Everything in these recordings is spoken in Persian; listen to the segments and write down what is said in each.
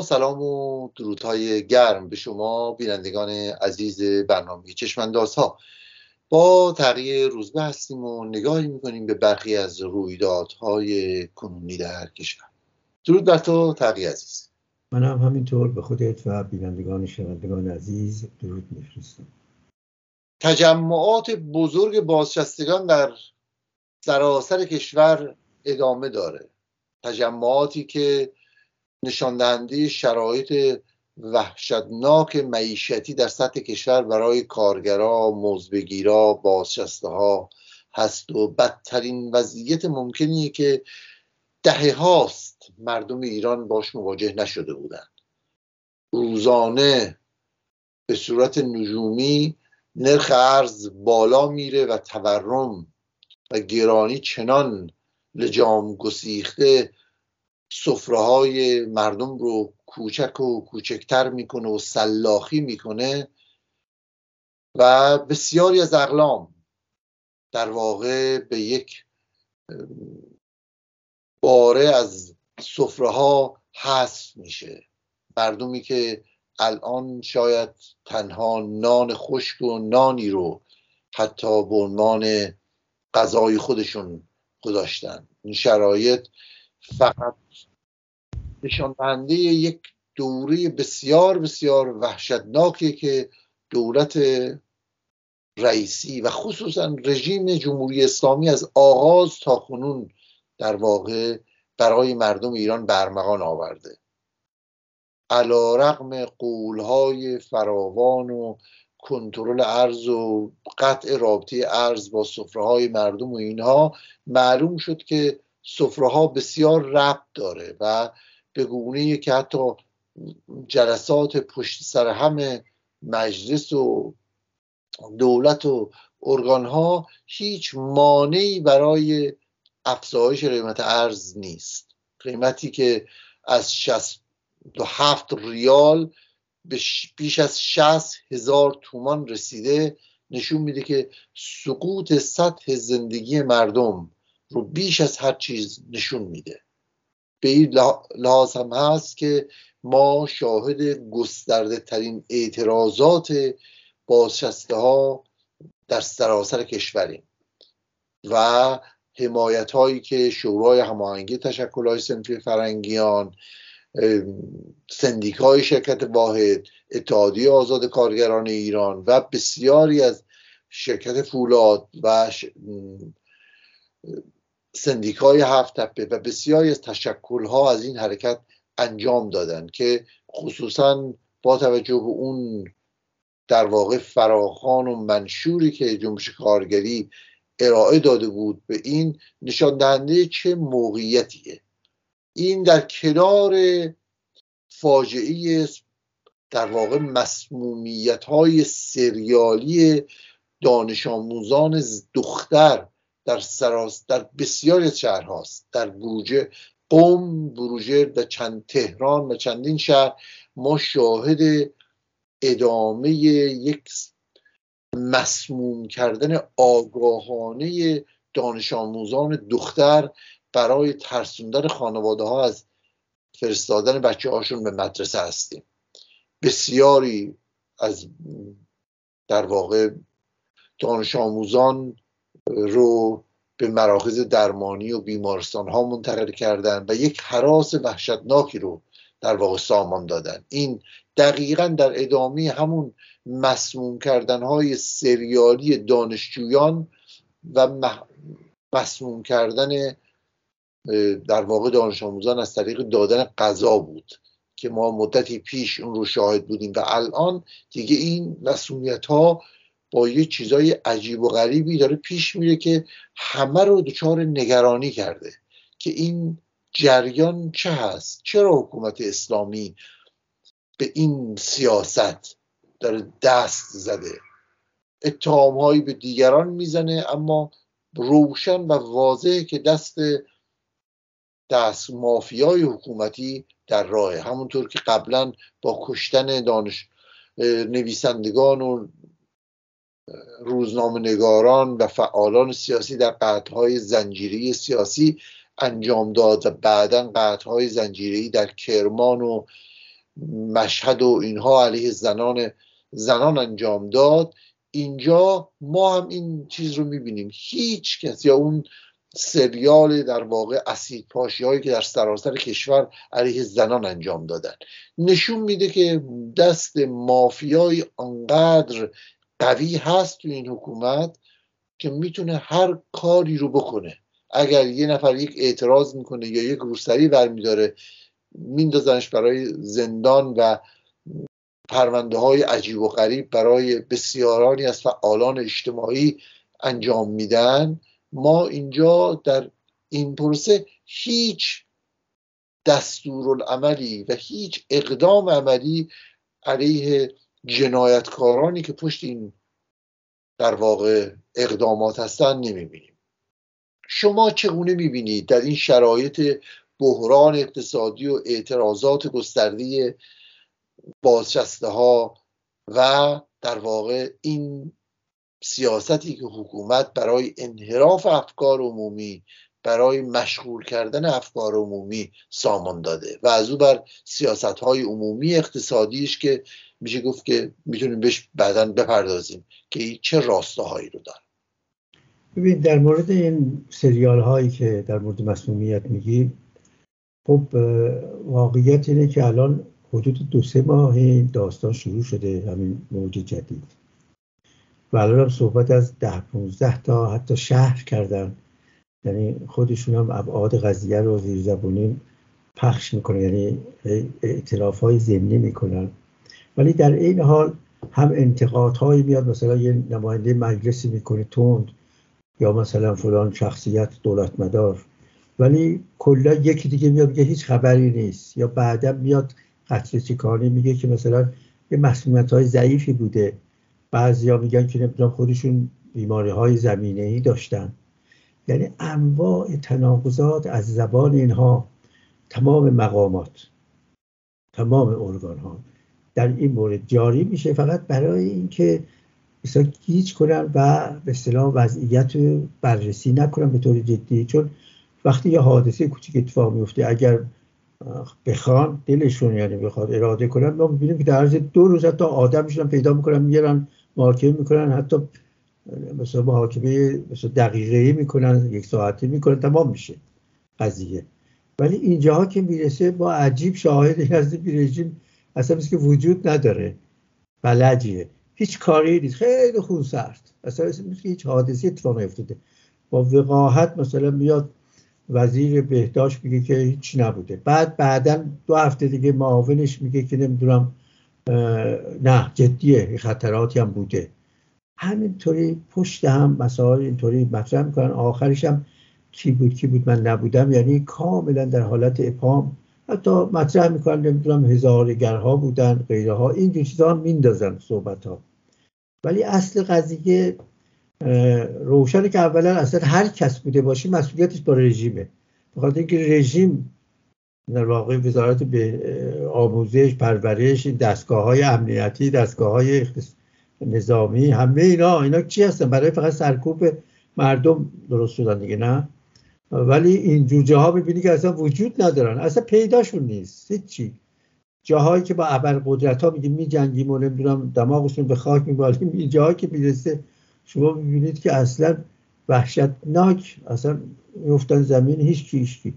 با سلام و درودهای گرم به شما بینندگان عزیز برنامه چشمانداز ها با تغییر روزبه هستیم و نگاهی می‌کنیم به برخی از رویدادهای کنونی در کشور. درود بر تو تغییر عزیز. من هم همینطور به خودت و بینندگان شنوندگان عزیز درود میفرستم. تجمعات بزرگ بازشستگان در سراسر کشور ادامه داره. تجمعاتی که نشان دهنده شرایط وحشتناک معیشتی در سطح کشور برای کارگرا، مزبگیرا، بازشسته ها هست و بدترین وضعیت ممکنی که دهه هاست مردم ایران باش مواجه نشده بودند. روزانه به صورت نجومی نرخ ارز بالا میره و تورم و گرانی چنان لجام گسیخته سفره های مردم رو کوچک و کوچکتر می‌کنه و سلاخی می‌کنه و بسیاری از اقلام در واقع به یک باره از سفره ها حذف میشه. مردمی که الان شاید تنها نان خشک و نانی رو حتی به عنوان غذای خودشون گذاشتن. این شرایط فقط نشان دهنده یک دوره بسیار بسیار وحشتناکی که دولت رئیسی و خصوصا رژیم جمهوری اسلامی از آغاز تا کنون در واقع برای مردم ایران برمغان آورده. علا رقم قولهای فراوان و کنترل ارز و قطع رابطه ارز با سفره مردم و اینها معلوم شد که سفره ها بسیار ربط داره و به گونه که حتی جلسات پشت سر همه مجلس و دولت و ارگان ها هیچ مانعی برای افزایش قیمت ارز نیست. قیمتی که از 67 ریال به بیش از 60 هزار تومان رسیده نشون میده که سقوط سطح زندگی مردم رو بیش از هر چیز نشون میده. به این لحاظ هم هست که ما شاهد گسترده ترین اعتراضات بازشسته ها در سراسر کشوریم و حمایت هایی که شورای هماهنگی تشکل های سنفی فرنگیان سندیکای شرکت واحد اتحادیه آزاد کارگران ایران و بسیاری از شرکت فولاد و سندیکای هفت تپه و بسیاری از تشکلها از این حرکت انجام دادن که خصوصا با توجه به اون در واقع فراخان و منشوری که جنبش کارگری ارائه داده بود به این نشان دهنده چه موقعیتیه. این در کنار فاجعه در واقع مسمومیت های سریالی دانش آموزان دختر در سراس در بسیاری از شهرهاست. در بروجه قوم بروجه و چند تهران و چندین شهر ما شاهد ادامه یک مسموم کردن آگاهانه دانش آموزان دختر برای ترسوندن خانواده ها از فرستادن بچه هاشون به مدرسه هستیم. بسیاری از در واقع دانش آموزان رو به مراکز درمانی و بیمارستان ها منتقل کردن و یک حراس وحشتناکی رو در واقع سامان دادن. این دقیقا در ادامه همون مسموم کردن های سریالی دانشجویان و مسموم کردن در واقع دانش آموزان از طریق دادن غذا بود که ما مدتی پیش اون رو شاهد بودیم. و الان دیگه این مسئولیت ها با یه چیزای عجیب و غریبی داره پیش میره که همه رو دچار نگرانی کرده که این جریان چه هست؟ چرا حکومت اسلامی به این سیاست داره دست زده؟ اتهام هایی به دیگران می‌زنه اما روشن و واضحه که دست دست مافیای حکومتی در راه همونطور که قبلا با کشتن دانش نویسندگان و روزنامه نگاران و فعالان سیاسی در قطعهای زنجیری سیاسی انجام داد و بعدا قطعهای زنجیری در کرمان و مشهد و اینها علیه زنان زنان انجام داد. اینجا ما هم این چیز رو می‌بینیم. هیچ کس یا اون سریال در واقع اسید پاشی هایی که در سراسر کشور علیه زنان انجام دادن. نشون میده که دست مافیای انقدر قوی هست تو این حکومت که می‌تونه هر کاری رو بکنه. اگر یه نفر یک اعتراض می‌کنه یا یک روسری برمیداره میندازنش برای زندان و پرونده های عجیب و غریب برای بسیارانی از فعالان اجتماعی انجام میدن ما اینجا در این پروسه هیچ دستورالعملی و هیچ اقدام عملی علیه جنایتکارانی که پشت این در واقع اقدامات هستن نمی‌بینیم. شما چگونه می‌بینید در این شرایط بحران اقتصادی و اعتراضات گسترده بازشسته ها و در واقع این سیاستی که حکومت برای انحراف افکار عمومی برای مشغول کردن افکار عمومی سامان داده و از او بر سیاست های عمومی اقتصادیش که میشه گفت که می‌تونیم بهش بعدا بپردازیم که چه راستاهایی رو داره. ببین در مورد این سریال هایی که در مورد مسئولیت میگی خب واقعیت اینه که الان حدود دو سه ماه این داستان شروع شده همین موج جدید. و الان هم صحبت از ده 15 تا حتی شهر کردن. یعنی خودشون هم ابعاد قضیه رو زیر زبونی پخش می‌کنه یعنی اعتراف های زمینی می‌کنن. ولی در این حال هم انتقاد هایی میاد مثلا یه نماینده مجلسی می‌کنه تند یا مثلا فلان شخصیت دولت مدار. ولی کلا یکی دیگه میاد میگه هیچ خبری نیست. یا بعدا میاد قتل چیکانی میگه که مثلا یه مسئولیت های ضعیفی بوده. بعضیا میگن که نمی‌دونم خودشون بیماری های زمینه ای داشتن. یعنی انواع تناقضات از زبان اینها تمام مقامات تمام ارگان ها در این مورد جاری میشه فقط برای اینکه مثلا گیج کنن و به اصطلاح وضعیت بررسی نکنن به طور جدی. چون وقتی یه حادثه کوچیک اتفاق میفته اگر بخوان دلشون یعنی بخواد اراده کنن ما می‌بینیم که در عرض دو روز حتی آدم میشن پیدا می‌کنن میرن محاکمه می‌کنن حتی مثلا محاکمه مثلا دقیقه می‌کنن یک ساعته می‌کنن تمام میشه قضیه. ولی اینجاها که می‌رسه با عجیب شاهد از رژیم اصلا که وجود نداره. بلجیه هیچ کاری نیست. خیلی خون سرد. اصلا مثل که هیچ حادثی اتفاق نیفتاده. با وقاحت مثلا میاد وزیر بهداشت میگه که هیچ نبوده. بعد بعدا دو هفته دیگه معاونش میگه که نمی‌دونم نه جدیه. خطراتی هم بوده. همینطوری پشت هم مسائل اینطوری مطرح می‌کنن. آخرش هم کی بود کی بود من نبودم. یعنی کاملا در حالت اپام حتی مطرح می‌کنن نمی‌دونم هزارگرها بودن غیره ها این چیزها هم میندازن صحبت ها ولی اصل قضیه روشنه که اولا اصلا هر کس بوده باشه مسئولیتش با رژیمه. بخاطر اینکه رژیم در واقع وزارت به آموزش پرورش دستگاه های امنیتی دستگاه های نظامی همه اینا اینا چی هستن؟ برای فقط سرکوب مردم درست شدن دیگه نه؟ ولی این جوجه ها می‌بینی که اصلا وجود ندارن. اصلا پیداشون نیست هیچی. جاهایی که با ابر قدرت ها میگیم میجنگیم و نمی‌دونم دماغشون به خاک میبالیم این جاهایی که می‌رسه شما می‌بینید که اصلا وحشتناک. اصلا میفتن زمین هیچ کی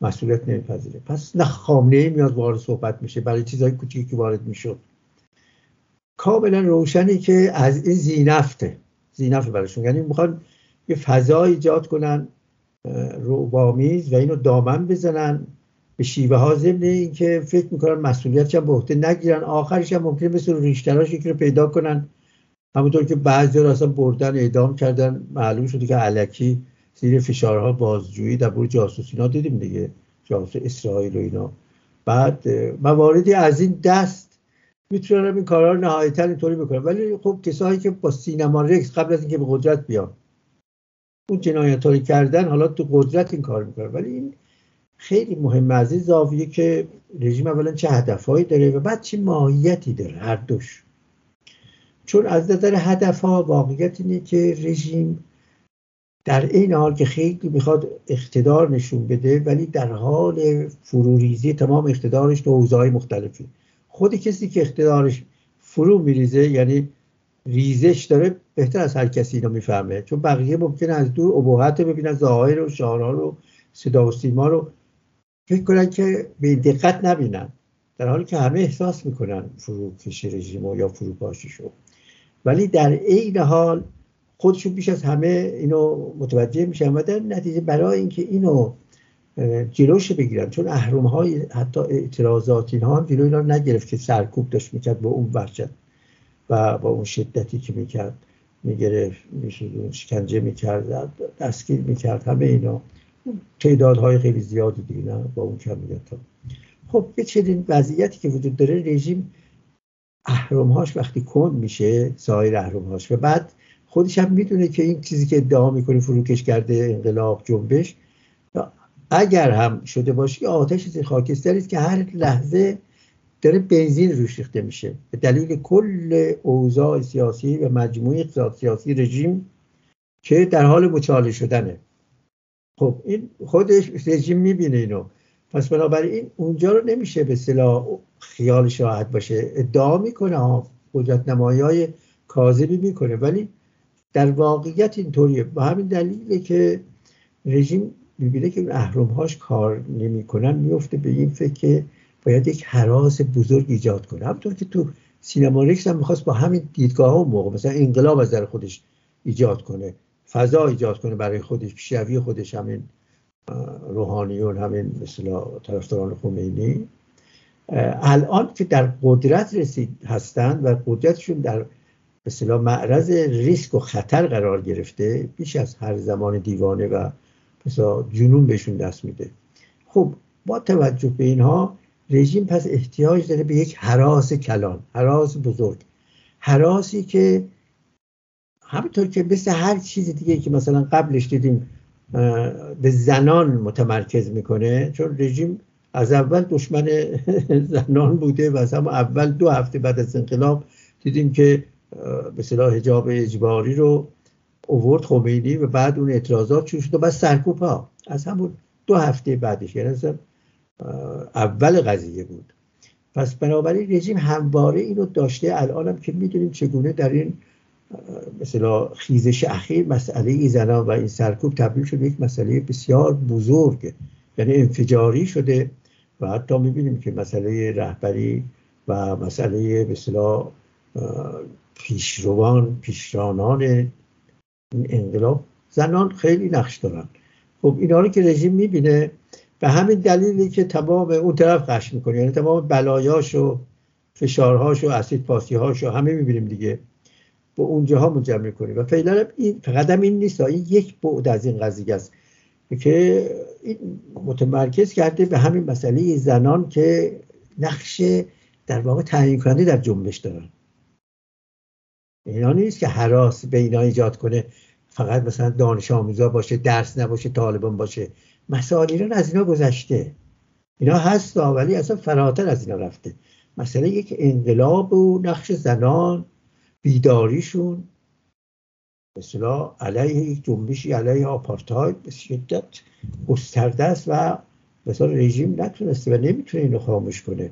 مسئولیت نمیپذیره. پس نه خامنه ای میاد وارد صحبت میشه برای چیزهای کوچیکی که وارد می‌شد. کاملا روشنی که از این زینفته. زینفت براشون. یعنی می‌خوان یه فضا ایجاد کنن روبامیز و اینو دامن بزنن. به شیوه ها ضمن اینکه فکر می‌کنن مسئولیت هم به عهده نگیرن. آخرش هم ممکنه مثل ریشتراش یکی رو پیدا کنن. همونطور که بعضی رو اصلا بردن اعدام کردن. معلوم شده که علکی زیر فشارها بازجویی در بور جاسوسی دیدیم دیگه جاسوس اسرائیل و اینا. بعد مواردی از این دست می‌تونن این کارها رو نهایتا اینطوری بکنن ولی خب کسایی که با سینما رکس قبل از اینکه به قدرت بیان اون جنایت کردن حالا تو قدرت این کار می‌کنن. ولی این خیلی مهمه از این زاویه که رژیم اولا چه هدفهایی داره و بعد چه ماهیتی داره هر دوش. چون از نظر هدف ها واقعیت اینه که رژیم در این حال که خیلی می‌خواد اقتدار نشون بده ولی در حال فروریزی تمام اقتدارش تو حوزه‌های مختلفی. خود کسی که اقتدارش فرو میریزه یعنی ریزش داره بهتر از هر کسی اینو می‌فهمه. چون بقیه ممکنه از دور ابهت ببینن ظاهر و شعارها رو صدا و سیما رو. فکر کنن که به دقت نبینن. در حالی که همه احساس می‌کنن فروکش رژیم یا فروپاشیشو ولی در عین حال خودشون بیش از همه اینو متوجه میشن و در نتیجه برای اینکه اینو جلوش بگیرن. چون احرام های حتی اعتراضات اینها هم جلوی اینا نگرفت که سرکوب داشت می‌کرد با اون وحشت و با اون شدتی که می‌کرد. می‌گرفت شکنجه می‌کرد دستگیر می‌کرد همه اینا. تعدادهای خیلی زیادی دیگه نه؟ با اون کمیت ها خب به چنین وضعیتی که وجود داره رژیم اهرمهاش وقتی کند میشه سایر اهرمهاش. و بعد خودش هم می‌دونه که این چیزی که ادعا می‌کنه فروکش کرده انقلاب جنبش اگر هم شده باشه آتش زیر خاکستری است که هر لحظه داره بنزین روش ریخته میشه. به دلیل کل اوضاع سیاسی و مجموعه اقتصاد سیاسی رژیم که در حال مچاله شدنه. خب این خودش رژیم می‌بینه اینو. پس بنابراین اونجا رو نمیشه به صلاح خیالش راحت باشه. ادعا می‌کنه قدرت نمایی های کاذبی می‌کنه. ولی در واقعیت اینطوریه. به همین دلیله که رژیم می‌بینه که اون هاش کار نمی‌کنن میفته به این فکر که باید یک حراس بزرگ ایجاد کنه. همطور که تو سینما ریکس هم می‌خواست با همین دیدگاه ها موقع مثلا انقلاب از در خودش ایجاد کنه فضا ایجاد کنه برای خودش پیشروی خودش همین روحانیون همین مثلا طرفداران خمینی. الان که در قدرت رسید هستند و قدرتشون در مثلا معرض ریسک و خطر قرار گرفته بیش از هر زمان دیوانه و مثلا جنون بهشون دست میده. خب با توجه به اینها رژیم پس احتیاج داره به یک حراس کلان حراس بزرگ. حراسی که همینطور که مثل هر چیز دیگه که مثلا قبلش دیدیم به زنان متمرکز می‌کنه چون رژیم از اول دشمن زنان بوده و از اول دو هفته بعد از انقلاب دیدیم که به صلاح حجاب اجباری رو اوورد خمینی و بعد اون اعتراضات شد و بعد سرکوب ها. از همون دو هفته بعدش یعنی اول قضیه بود. پس بنابراین رژیم همواره اینو داشته الانم که می‌دونیم چگونه در این مثلا خیزش اخیر مسئله ای زنان و این سرکوب تبدیل شده یک مسئله بسیار بزرگ یعنی انفجاری شده و حتی می‌بینیم که مسئله رهبری و مسئله مثلا پیشروان پیشرانان این انقلاب زنان خیلی نقش دارن. خب اینا رو که رژیم می‌بینه به همین دلیلی که تمام اون طرف قش می‌کنه یعنی تمام بلایاش و فشارهاش و اسید پاسیهاش و همه می‌بینیم دیگه به اونجاها منجر کنیم و فعلا این فقط این نیست این یک بعد از این قضیه است که این متمرکز کرده به همین مسئله زنان که نقش در واقع تعیین کننده در جنبش دارن. اینا نیست که حراس به اینا ایجاد کنه. فقط مثلا دانش آموزا باشه درس نباشه طالبان باشه. مسائل ایران از اینا گذشته. اینا هست ولی اصلا فراتر از اینا رفته. مثلا یک انقلاب و نقش زنان بیداریشون. مثلا علیه یک جنبشی علیه آپارتاید به شدت گسترده است و مثلا رژیم نتونسته و نمی‌تونه اینو خاموش کنه.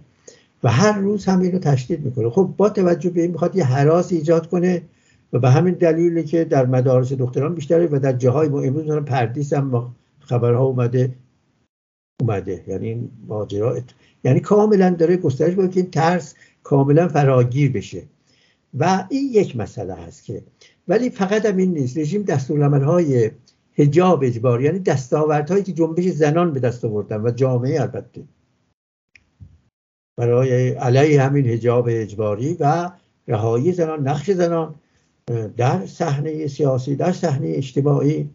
و هر روز هم اینو تشدید می‌کنه. خب با توجه به این می‌خواد یه حراس ایجاد کنه. و به همین دلیلی که در مدارس دختران بیشتره و در جاهای ما امروز پردیس هم خبرها اومده اومده. یعنی این ماجرا یعنی کاملا داره گسترش باید که این ترس کاملا فراگیر بشه. و این یک مسئله هست که ولی فقط هم این نیست. رژیم های هجاب اجبار یعنی دستاوردهایی که جنبش زنان به دست آوردن و جامعه البته. برای علیه همین هجاب اجباری و رهایی زنان نقش زنان در صحنه سیاسی در صحنه اجتماعی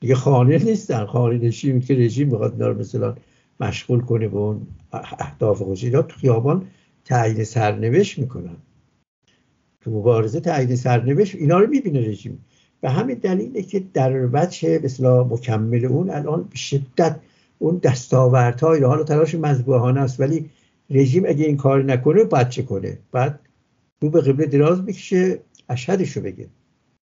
دیگه خانه نیستن. خانه نشین که رژیم می‌خواد اینا رو مثلا مشغول کنه به اون اهداف خودش. اینا تو خیابان تعیین سرنوشت می‌کنن. تو مبارزه تعیین سرنوشت اینا رو می‌بینه رژیم. به همین دلیله که در وجه مثلا مکمل اون الان به شدت اون دستاوردهای حالا تلاش مذبوحانه است ولی رژیم اگه این کار نکنه باید چه کنه؟ بعد رو به قبله دراز بکشه اشهدش رو بگه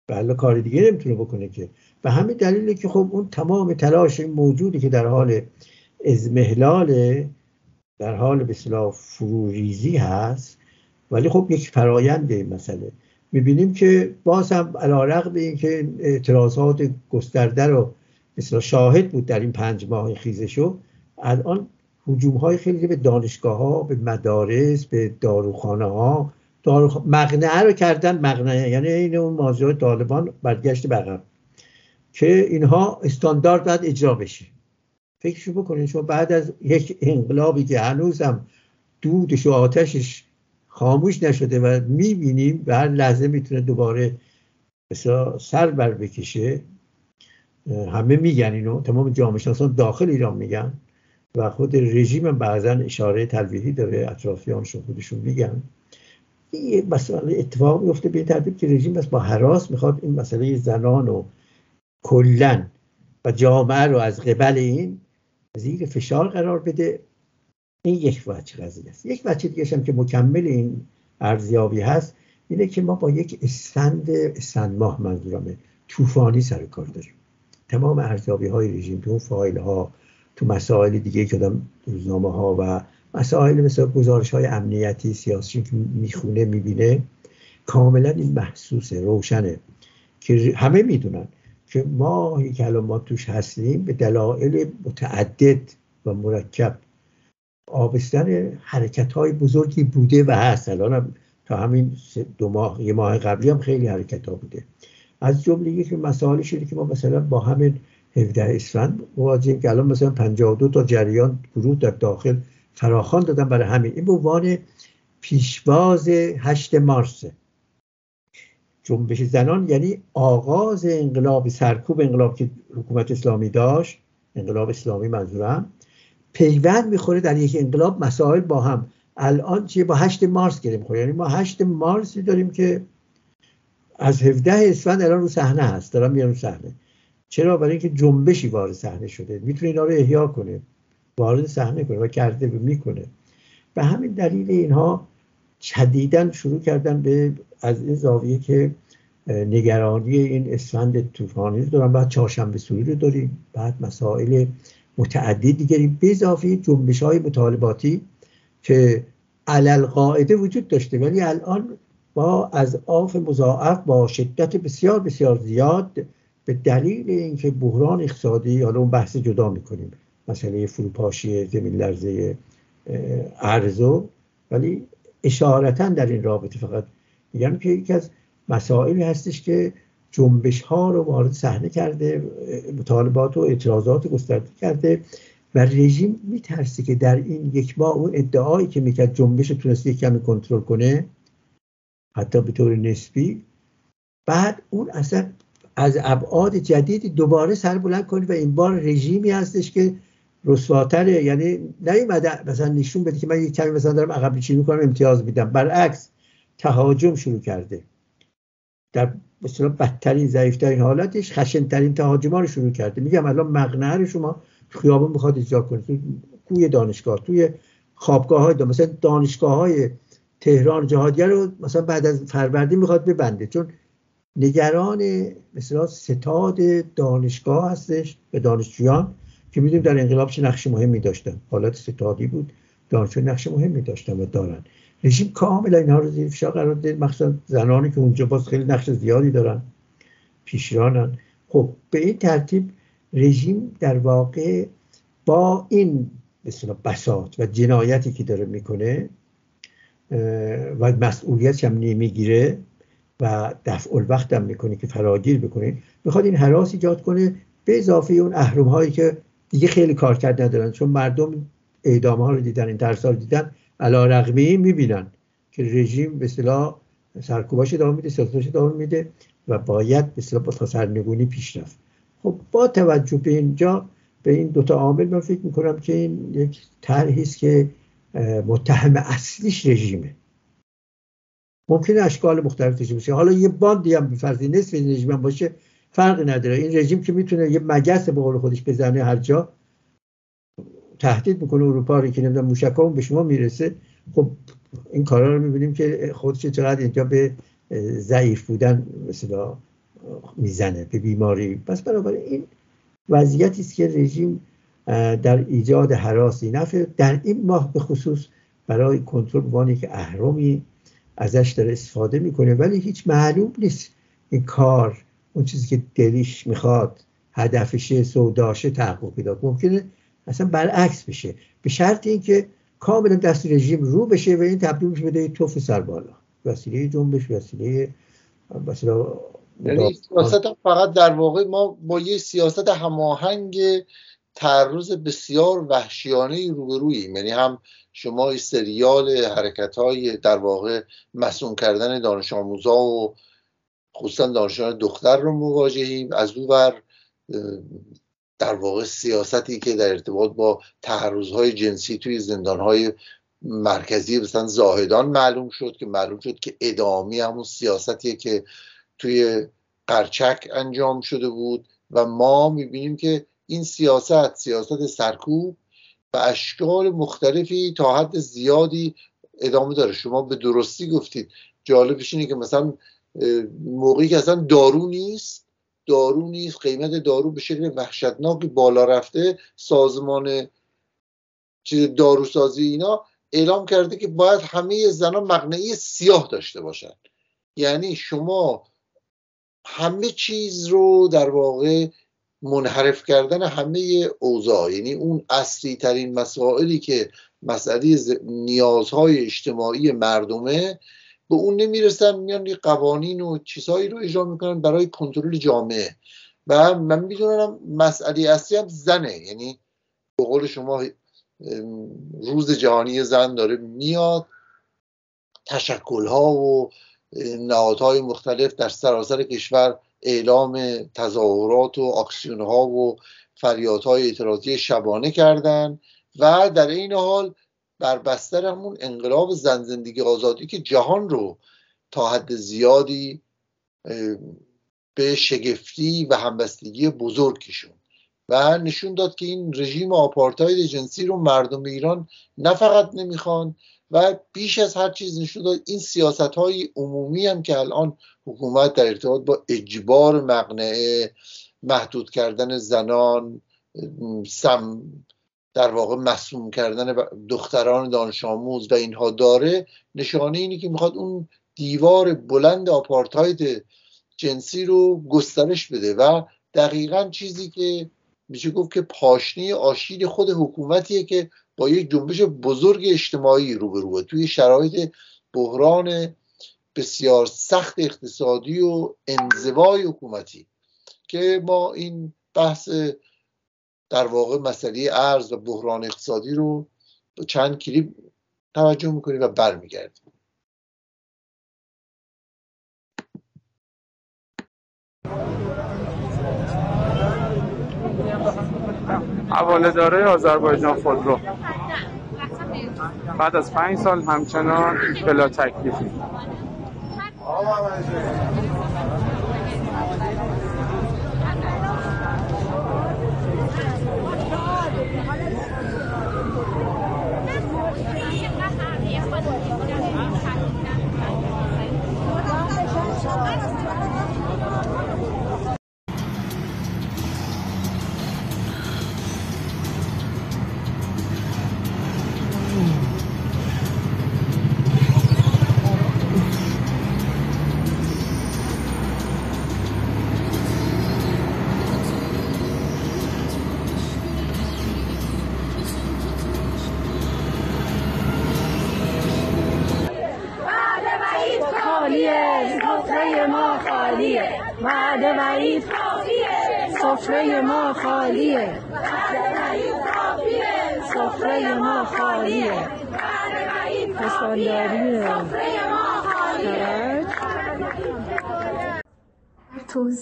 بله کار دیگه نمی‌تونه بکنه که. و همین دلیله که خب اون تمام تلاش موجودی که در حال ازمهلال در حال به فروریزی هست ولی خب یک فراینده این مسئله. می‌بینیم که باز هم علا رقم این که اعتراضات گسترده رو مثلا شاهد بود در این پنج ماه خیزشو الان حجوم های خیلی به دانشگاه ها به مدارس به داروخانه ها دارو... مقنعه رو کردن مقنعه یعنی این اون ماجرای طالبان برگشت بقم که اینها استاندارد باید اجرا بشه. فکرشو بکنید شما بعد از یک انقلابی که هنوز هم دودش و آتشش خاموش نشده و می‌بینیم و هر لحظه می‌تونه دوباره سر بر بکشه همه میگن اینو. تمام جامعه شناسان داخل ایران میگن و خود رژیم بعضا اشاره تلویحی داره اطرافیانشون خودشون میگن. این مسئله اتفاق میفته به ترتیب که رژیم بس با حراس می‌خواد این مسئله زنان و کلا و جامعه رو از قبل این زیر فشار قرار بده. این یک وجه قضیه است. یک وجه دیگه هم که مکمل این ارزیابی هست اینه که ما با یک اسفند اسفند ماه منظورمه طوفانی سر کار داریم. تمام ارزیابی های رژیم تو فایل ها تو مسائل دیگه که دادم روزنامه ها و مسائل مثل گزارش های امنیتی سیاسی که می‌خونه می‌بینه کاملا این محسوسه روشنه که همه می‌دونن که ما که الان ما توش هستیم به دلایل متعدد و مرکب. آبستن حرکت های بزرگی بوده و هست. الان هم تا همین دو ماه یه ماه قبلی هم خیلی حرکت ها بوده. از جمله یکی مسائل شده که ما مثلا با همین 17 اسفند مواجهیم که الان مثلا 52 تا جریان گروه در داخل فراخان دادن برای همین. این به پیشواز 8 مارس. جنبش زنان یعنی آغاز انقلاب سرکوب انقلاب که حکومت اسلامی داشت. انقلاب اسلامی منظورم. پیوند می‌خوره در یک انقلاب مسائل با هم. الان چیه؟ با 8 مارس گیریم خوریم یعنی ما 8 مارسی داریم که از 17 اسفند الان رو صحنه هست. دارم میان رو صحنه. چرا؟ برای اینکه جنبشی وارد صحنه شده. می‌تونه اینا رو احیا کنه. وارد صحنه کنه و کرده می‌کنه. به همین دلیل اینها چدیدن شروع کردن به از این زاویه که نگرانی این اسفند طوفانی رو دارن. بعد چهارشنبه سوری رو داریم. بعد مسائل متعدد دیگری به اضافه جنبش های مطالباتی که علل قاعده وجود داشته. ولی الان با از آف مضاعف با شدت بسیار بسیار زیاد به دلیل اینکه بحران اقتصادی حالا اون بحث جدا می‌کنیم. مسئله فروپاشی زمین لرزه ارزو. ولی اشارتا در این رابطه فقط میگم که یکی از مسائلی هستش که جنبش ها رو وارد صحنه کرده مطالبات و اعتراضات گسترده کرده و رژیم میترسه که در این یک ماه اون ادعایی که می‌کرد جنبش رو تونسته کمی کنترل کنه حتی به طور نسبی. بعد اون اصلا از ابعاد جدیدی دوباره سر بلند کنید و این بار رژیمی هستش که رسواتره. یعنی نیومده مثلا نشون بده که من یک کمی مثلا دارم عقب چی می‌کنم امتیاز میدم. برعکس تهاجم شروع کرده. در مثلا بدترین ضعیفترین حالتش خشنترین تهاجم رو شروع کرده. میگم الان مقنعه رو شما خیابون می‌خواد اجرا کنید. تو کوی دانشگاه توی خوابگاه های مثلا دانشگاه های تهران جهادیه رو مثلا بعد از فروردین می‌خواد ببنده. چون نگران مثلا ستاد دانشگاه هستش به دانشجویان. که می‌دونیم در انقلاب چه نقش مهمی داشتن. حالت ستادی بود. دانشجو نقش مهمی داشتن و دارن. رژیم کاملا اینها رو زیر فشار قرار داد مخصوصا زنانی که اونجا باز خیلی نقش زیادی دارن. پیشرانن. خب به این ترتیب رژیم در واقع با این مثلا بساط و جنایتی که داره می‌کنه و مسئولیت هم نمی‌گیره و دفع الوقت هم می‌کنه که فراگیر بکنه. می‌خواد این حراس ایجاد کنه به اضافه اون اهرم هایی که دیگه خیلی کار کرد ندارن. چون مردم اعدام ها رو دیدن این ترس رو دیدن. علا رقمی می‌بینن که رژیم به اصطلاح سرکوباش ادامه میده سیاستش ادامه میده و باید به اصطلاح با سرنگونی پیش رفت خب با توجه به اینجا به این دوتا عامل من فکر می‌کنم که این یک طرحی است که متهم اصلیش رژیمه. ممکنه اشکال مختلف داشته باشه. حالا یه باندی هم فرضی نصف این رژیم باشه. فرقی نداره. این رژیم که می‌تونه یه مگس به قول خودش بزنه هر جا تهدید می‌کنه اروپا رو که نمی‌دونم موشکام به شما می‌رسه. خب این کارا رو می‌بینیم که خودش چقدر اینجا به ضعیف بودن مثلا می‌زنه به بیماری. پس بنابراین این وضعیتی است که رژیم در ایجاد حراسی نفع در این ماه به خصوص برای کنترل وانی که اهرامی ازش داره استفاده می‌کنه. ولی هیچ معلوم نیست این کار اون چیزی که دلیش می‌خواد هدفشه سوداشه تحقق پیدا ممکنه اصلا برعکس بشه. به شرط اینکه کاملا دست رژیم رو بشه و این تبدیل بشه به توف سر بالا. وسیله جنبش وسیله مثلا یعنی سیاست فقط در واقع ما با یه سیاست هماهنگ تعرض بسیار وحشیانه روبروییم. یعنی هم شما سریال حرکت های در واقع مسئول کردن دانش آموزا و خصوصا دانشان دختر رو مواجهیم. از او بر در واقع سیاستی که در ارتباط با های جنسی توی های مرکزی مثلا زاهدان معلوم شد که معلوم شد که ادامی همون سیاستیه که توی قرچک انجام شده بود. و ما می‌بینیم که این سیاست سیاست سرکوب و اشکال مختلفی تا حد زیادی ادامه داره. شما به درستی گفتید. جالبش اینه که مثلا موقعی که اصلا دارو نیست دارو نیست قیمت دارو به شکل وحشتناکی بالا رفته سازمان داروسازی اینا اعلام کرده که باید همه زنان مقنعی سیاه داشته باشن. یعنی شما همه چیز رو در واقع منحرف کردن همه اوضاع یعنی اون اصلی ترین مسائلی که مسئله نیازهای اجتماعی مردمه به اون نمی‌رسن میان قوانین و چیزهایی رو اجرا می‌کنن برای کنترل جامعه. و من می‌دونم مسئله اصلی هم زنه. یعنی به قول شما روز جهانی زن داره میاد تشکلها و نهادهای مختلف در سراسر کشور اعلام تظاهرات و اکسیون ها و فریادهای اعتراضی شبانه کردن. و در این حال بر بستر همون انقلاب زن زندگی آزادی که جهان رو تا حد زیادی به شگفتی و همبستگی بزرگ کشون و نشون داد که این رژیم آپارتاید جنسی رو مردم ایران نه فقط نمی‌خوان و بیش از هر چیز نشون داد این سیاست های عمومی هم که الان حکومت در ارتباط با اجبار مقنعه محدود کردن زنان سم در واقع مسموم کردن دختران دانش آموز و اینها داره نشانه اینی که می‌خواد اون دیوار بلند آپارتاید جنسی رو گسترش بده و دقیقا چیزی که میشه گفت که پاشنه آشیل خود حکومتیه که با یک جنبش بزرگ اجتماعی روبروه توی شرایط بحران بسیار سخت اقتصادی و انزوای حکومتی که ما این بحث در واقع مسئله ارز و بحران اقتصادی رو با چند کلیپ توجه می‌کنیم و برمیگردیم. حواله داره آذربایجان خودرو بعد از پنج سال همچنان بلا تکلیفی.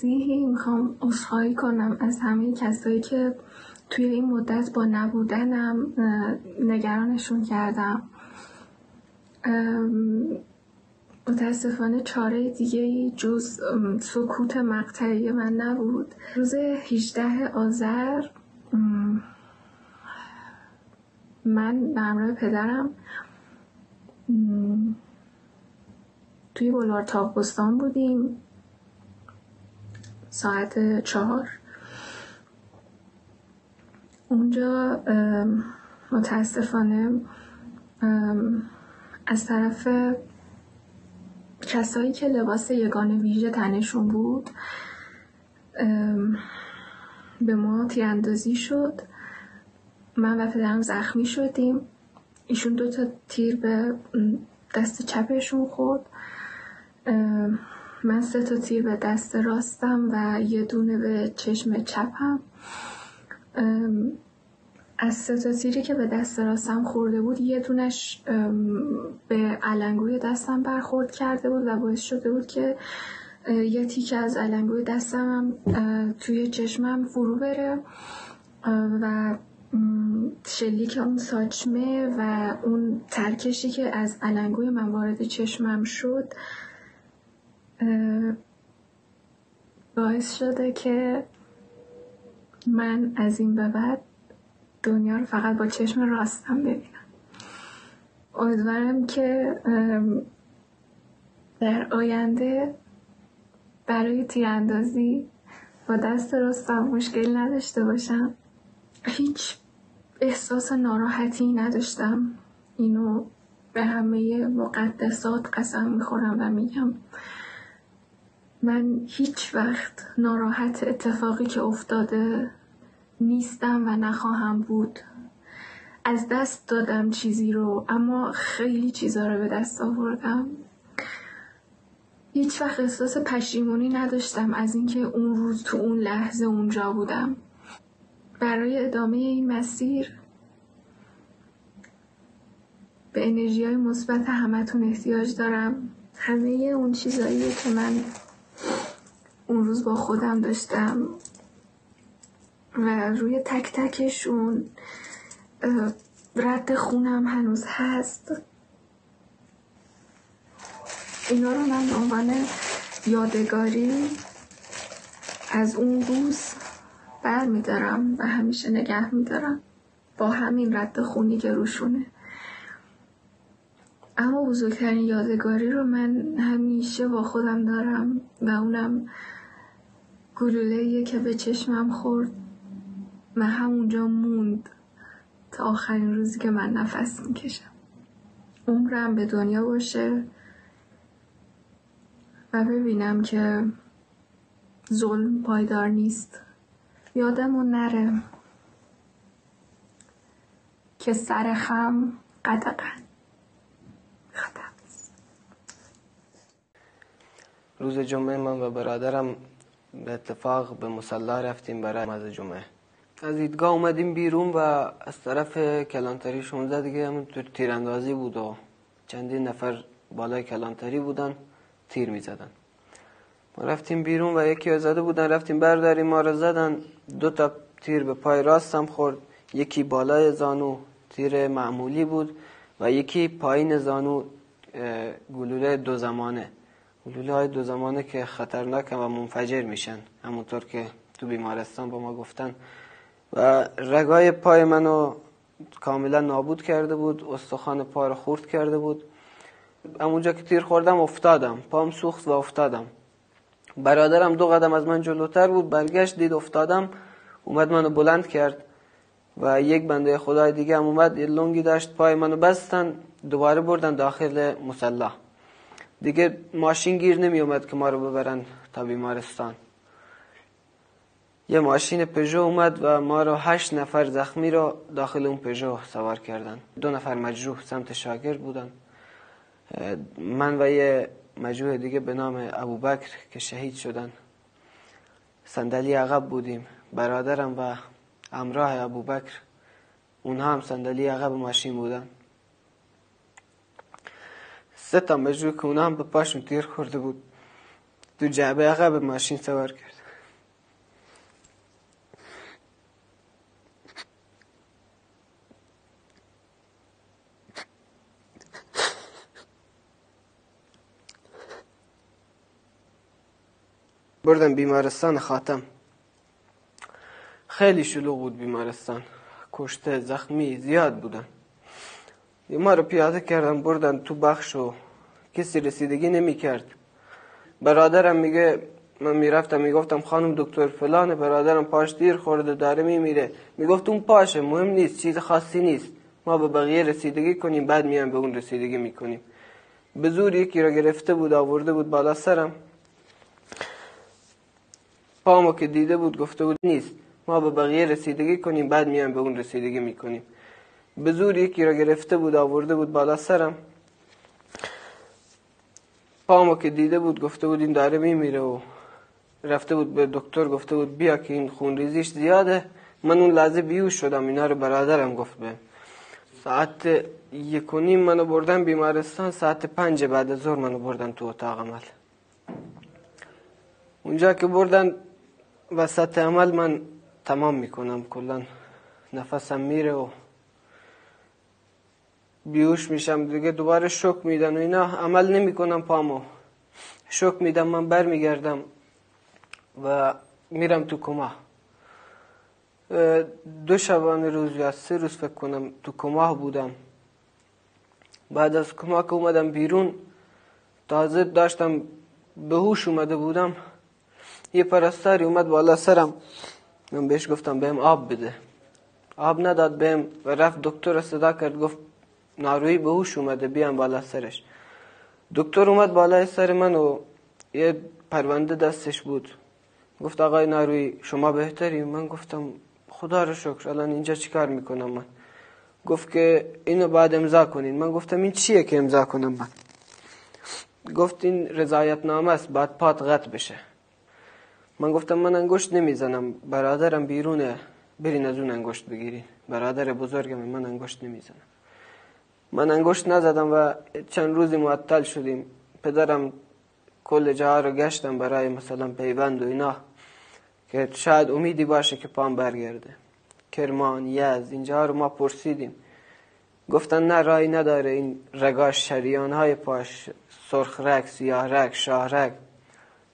توضیحی می‌خوام اصخایی کنم از همه کسایی که توی این مدت با نبودنم نگرانشون کردم. متاسفانه چاره دیگه جز سکوت مقطعی من نبود. روز 18 آذر من به همراه پدرم توی بلوار تاپستان بودیم. ساعت چهار. اونجا متاسفانه از طرف کسایی که لباس یگان ویژه تنشون بود به ما تیراندازی شد. من و پدرم زخمی شدیم. ایشون دو تا تیر به دست چپشون خورد. من سه تا تیر به دست راستم و یه دونه به چشم چپم. از سه تا تیری که به دست راستم خورده بود یه دونش به علنگوی دستم برخورد کرده بود و باعث شده بود که یه تیکه از علنگوی دستم توی چشمم فرو بره. و شلیک اون ساچمه و اون ترکشی که از علنگوی من وارد چشمم شد باعث شده که من از این به بعد دنیا رو فقط با چشم راستم ببینم. امیدوارم که در آینده برای تیراندازی با دست راستم مشکل نداشته باشم. هیچ احساس ناراحتی نداشتم. اینو به همه مقدسات قسم می‌خورم و میگم. من هیچ وقت ناراحت اتفاقی که افتاده نیستم و نخواهم بود. از دست دادم چیزی رو اما خیلی چیزا رو به دست آوردم. هیچ وقت احساس پشیمونی نداشتم از اینکه اون روز تو اون لحظه اونجا بودم. برای ادامه این مسیر به انرژی های مثبت همتون احتیاج دارم. همه اون چیزایی که من اون روز با خودم داشتم و روی تک تکشون رد خونم هنوز هست. اینا رو من عنوان یادگاری از اون روز بر میدارم و همیشه نگه میدارم. با همین رد خونی که روشونه. اما بزرگترین یادگاری رو من همیشه با خودم دارم و اونم گلوله که به چشمم خورد و همونجا موند تا آخرین روزی که من نفس می‌کشم. عمرم به دنیا باشه و ببینم که ظلم پایدار نیست. یادمون نره که سر خم قدقن روز جمعه من و برادرم به اتفاق به مسلا رفتیم برای نماز جمعه. از ایدگاه اومدیم بیرون و از طرف کلانتری 16 دیگه همون تیراندازی بود و چندین نفر بالای کلانتری بودن تیر می‌زدن. ما رفتیم بیرون و یکی زده بودن رفتیم برداریم ما رو زدن. دو تا تیر به پای راستم خورد. یکی بالای زانو تیر معمولی بود و یکی پایین زانو گلوله دو زمانه. گلوله های دو زمانه که خطرناک و منفجر میشن. همونطور که تو بیمارستان با ما گفتن. و رگای پای منو کاملا نابود کرده بود. استخوان پا رو خورد کرده بود. همونجا که تیر خوردم افتادم. پام سوخت و افتادم. برادرم دو قدم از من جلوتر بود. برگشت دید افتادم. اومد منو بلند کرد. و یک بنده خدای دیگه هم اومد. یه لنگی داشت. پای منو بستن. دوباره بردن داخل مسلح دیگه ماشین گیر نمی اومد که ما رو ببرن تا بیمارستان. یه ماشین پژو اومد و ما رو هشت نفر زخمی رو داخل اون پژو سوار کردن. دو نفر مجروح سمت شاگرد بودن. من و یه مجروح دیگه به نام ابوبکر که شهید شدن. صندلی عقب بودیم. برادرم و امراه ابوبکر اونها هم صندلی عقب ماشین بودن. سه تا مجروح که اونها هم به پاشون تیر خورده بود. تو جعبه عقب ماشین سوار کرد. بردم بیمارستان خاتم. خیلی شلوغ بود بیمارستان. کشته زخمی زیاد بودن. ما رو پیاده کردن بردن تو بخش و کسی رسیدگی نمی کرد. برادرم میگه من می‌رفتم می‌گفتم خانم دکتر فلان برادرم پاش دیر خورده داره میمیره. می‌گفت اون پاشه مهم نیست چیز خاصی نیست. ما به بقیه رسیدگی کنیم بعد میایم به اون رسیدگی می‌کنیم. به زور یکی را گرفته بود آورده بود بالا سرم. پامو که دیده بود گفته بود نیست. ما به بقیه رسیدگی کنیم بعد میایم به اون رسیدگی می‌کنیم. به زور یکی را گرفته بود آورده بود بالا سرم. پامو که دیده بود گفته بود این داره میمیره و رفته بود به دکتر گفته بود بیا که این خون ریزیش زیاده. من اون لحظه بیوش شدم اینا رو برادرم گفت به. ساعت یک و نیم منو بردن بیمارستان ساعت پنج بعد از ظهر منو بردن تو اتاق عمل. اونجا که بردن وسط عمل من تمام می‌کنم کلا نفسم میره و بیوش میشم دیگه دوباره شک میدن و اینا. عمل نمی‌کنم پامو. شک میدم من بر میگردم و میرم تو کما دو شبانه روز یا سه روز فکر کنم تو کما بودم. بعد از کما که اومدم بیرون تازه داشتم به هوش اومده بودم. یه پرستاری اومد بالا سرم. من بهش گفتم بهم آب بده. آب نداد بهم و رفت دکتر صدا کرد گفت ناروی به هوش اومده بیام بالا سرش. دکتر اومد بالای سر من و یه پرونده دستش بود. گفت آقای ناروی شما بهتری؟ من گفتم خدا رو شکر الان اینجا چیکار می‌کنم من؟ گفت که اینو بعد امضا کنین. من گفتم این چیه که امضا کنم من؟ گفت این رضایت نامه است بعد پات قط بشه. من گفتم من انگشت نمی‌زنم. برادرم بیرونه. برین از اون انگشت بگیرین. برادر بزرگم من انگشت نمی‌زنم. من انگشت نزدم و چند روزی معطل شدیم. پدرم کل جاها رو گشتم برای مثلا پیوند و اینا که شاید امیدی باشه که پام برگرده. کرمان یز اینجا رو ما پرسیدیم. گفتن نه رای نداره. این رگاش شریان های پاش سرخ رگ سیاه رگ شاه رگ.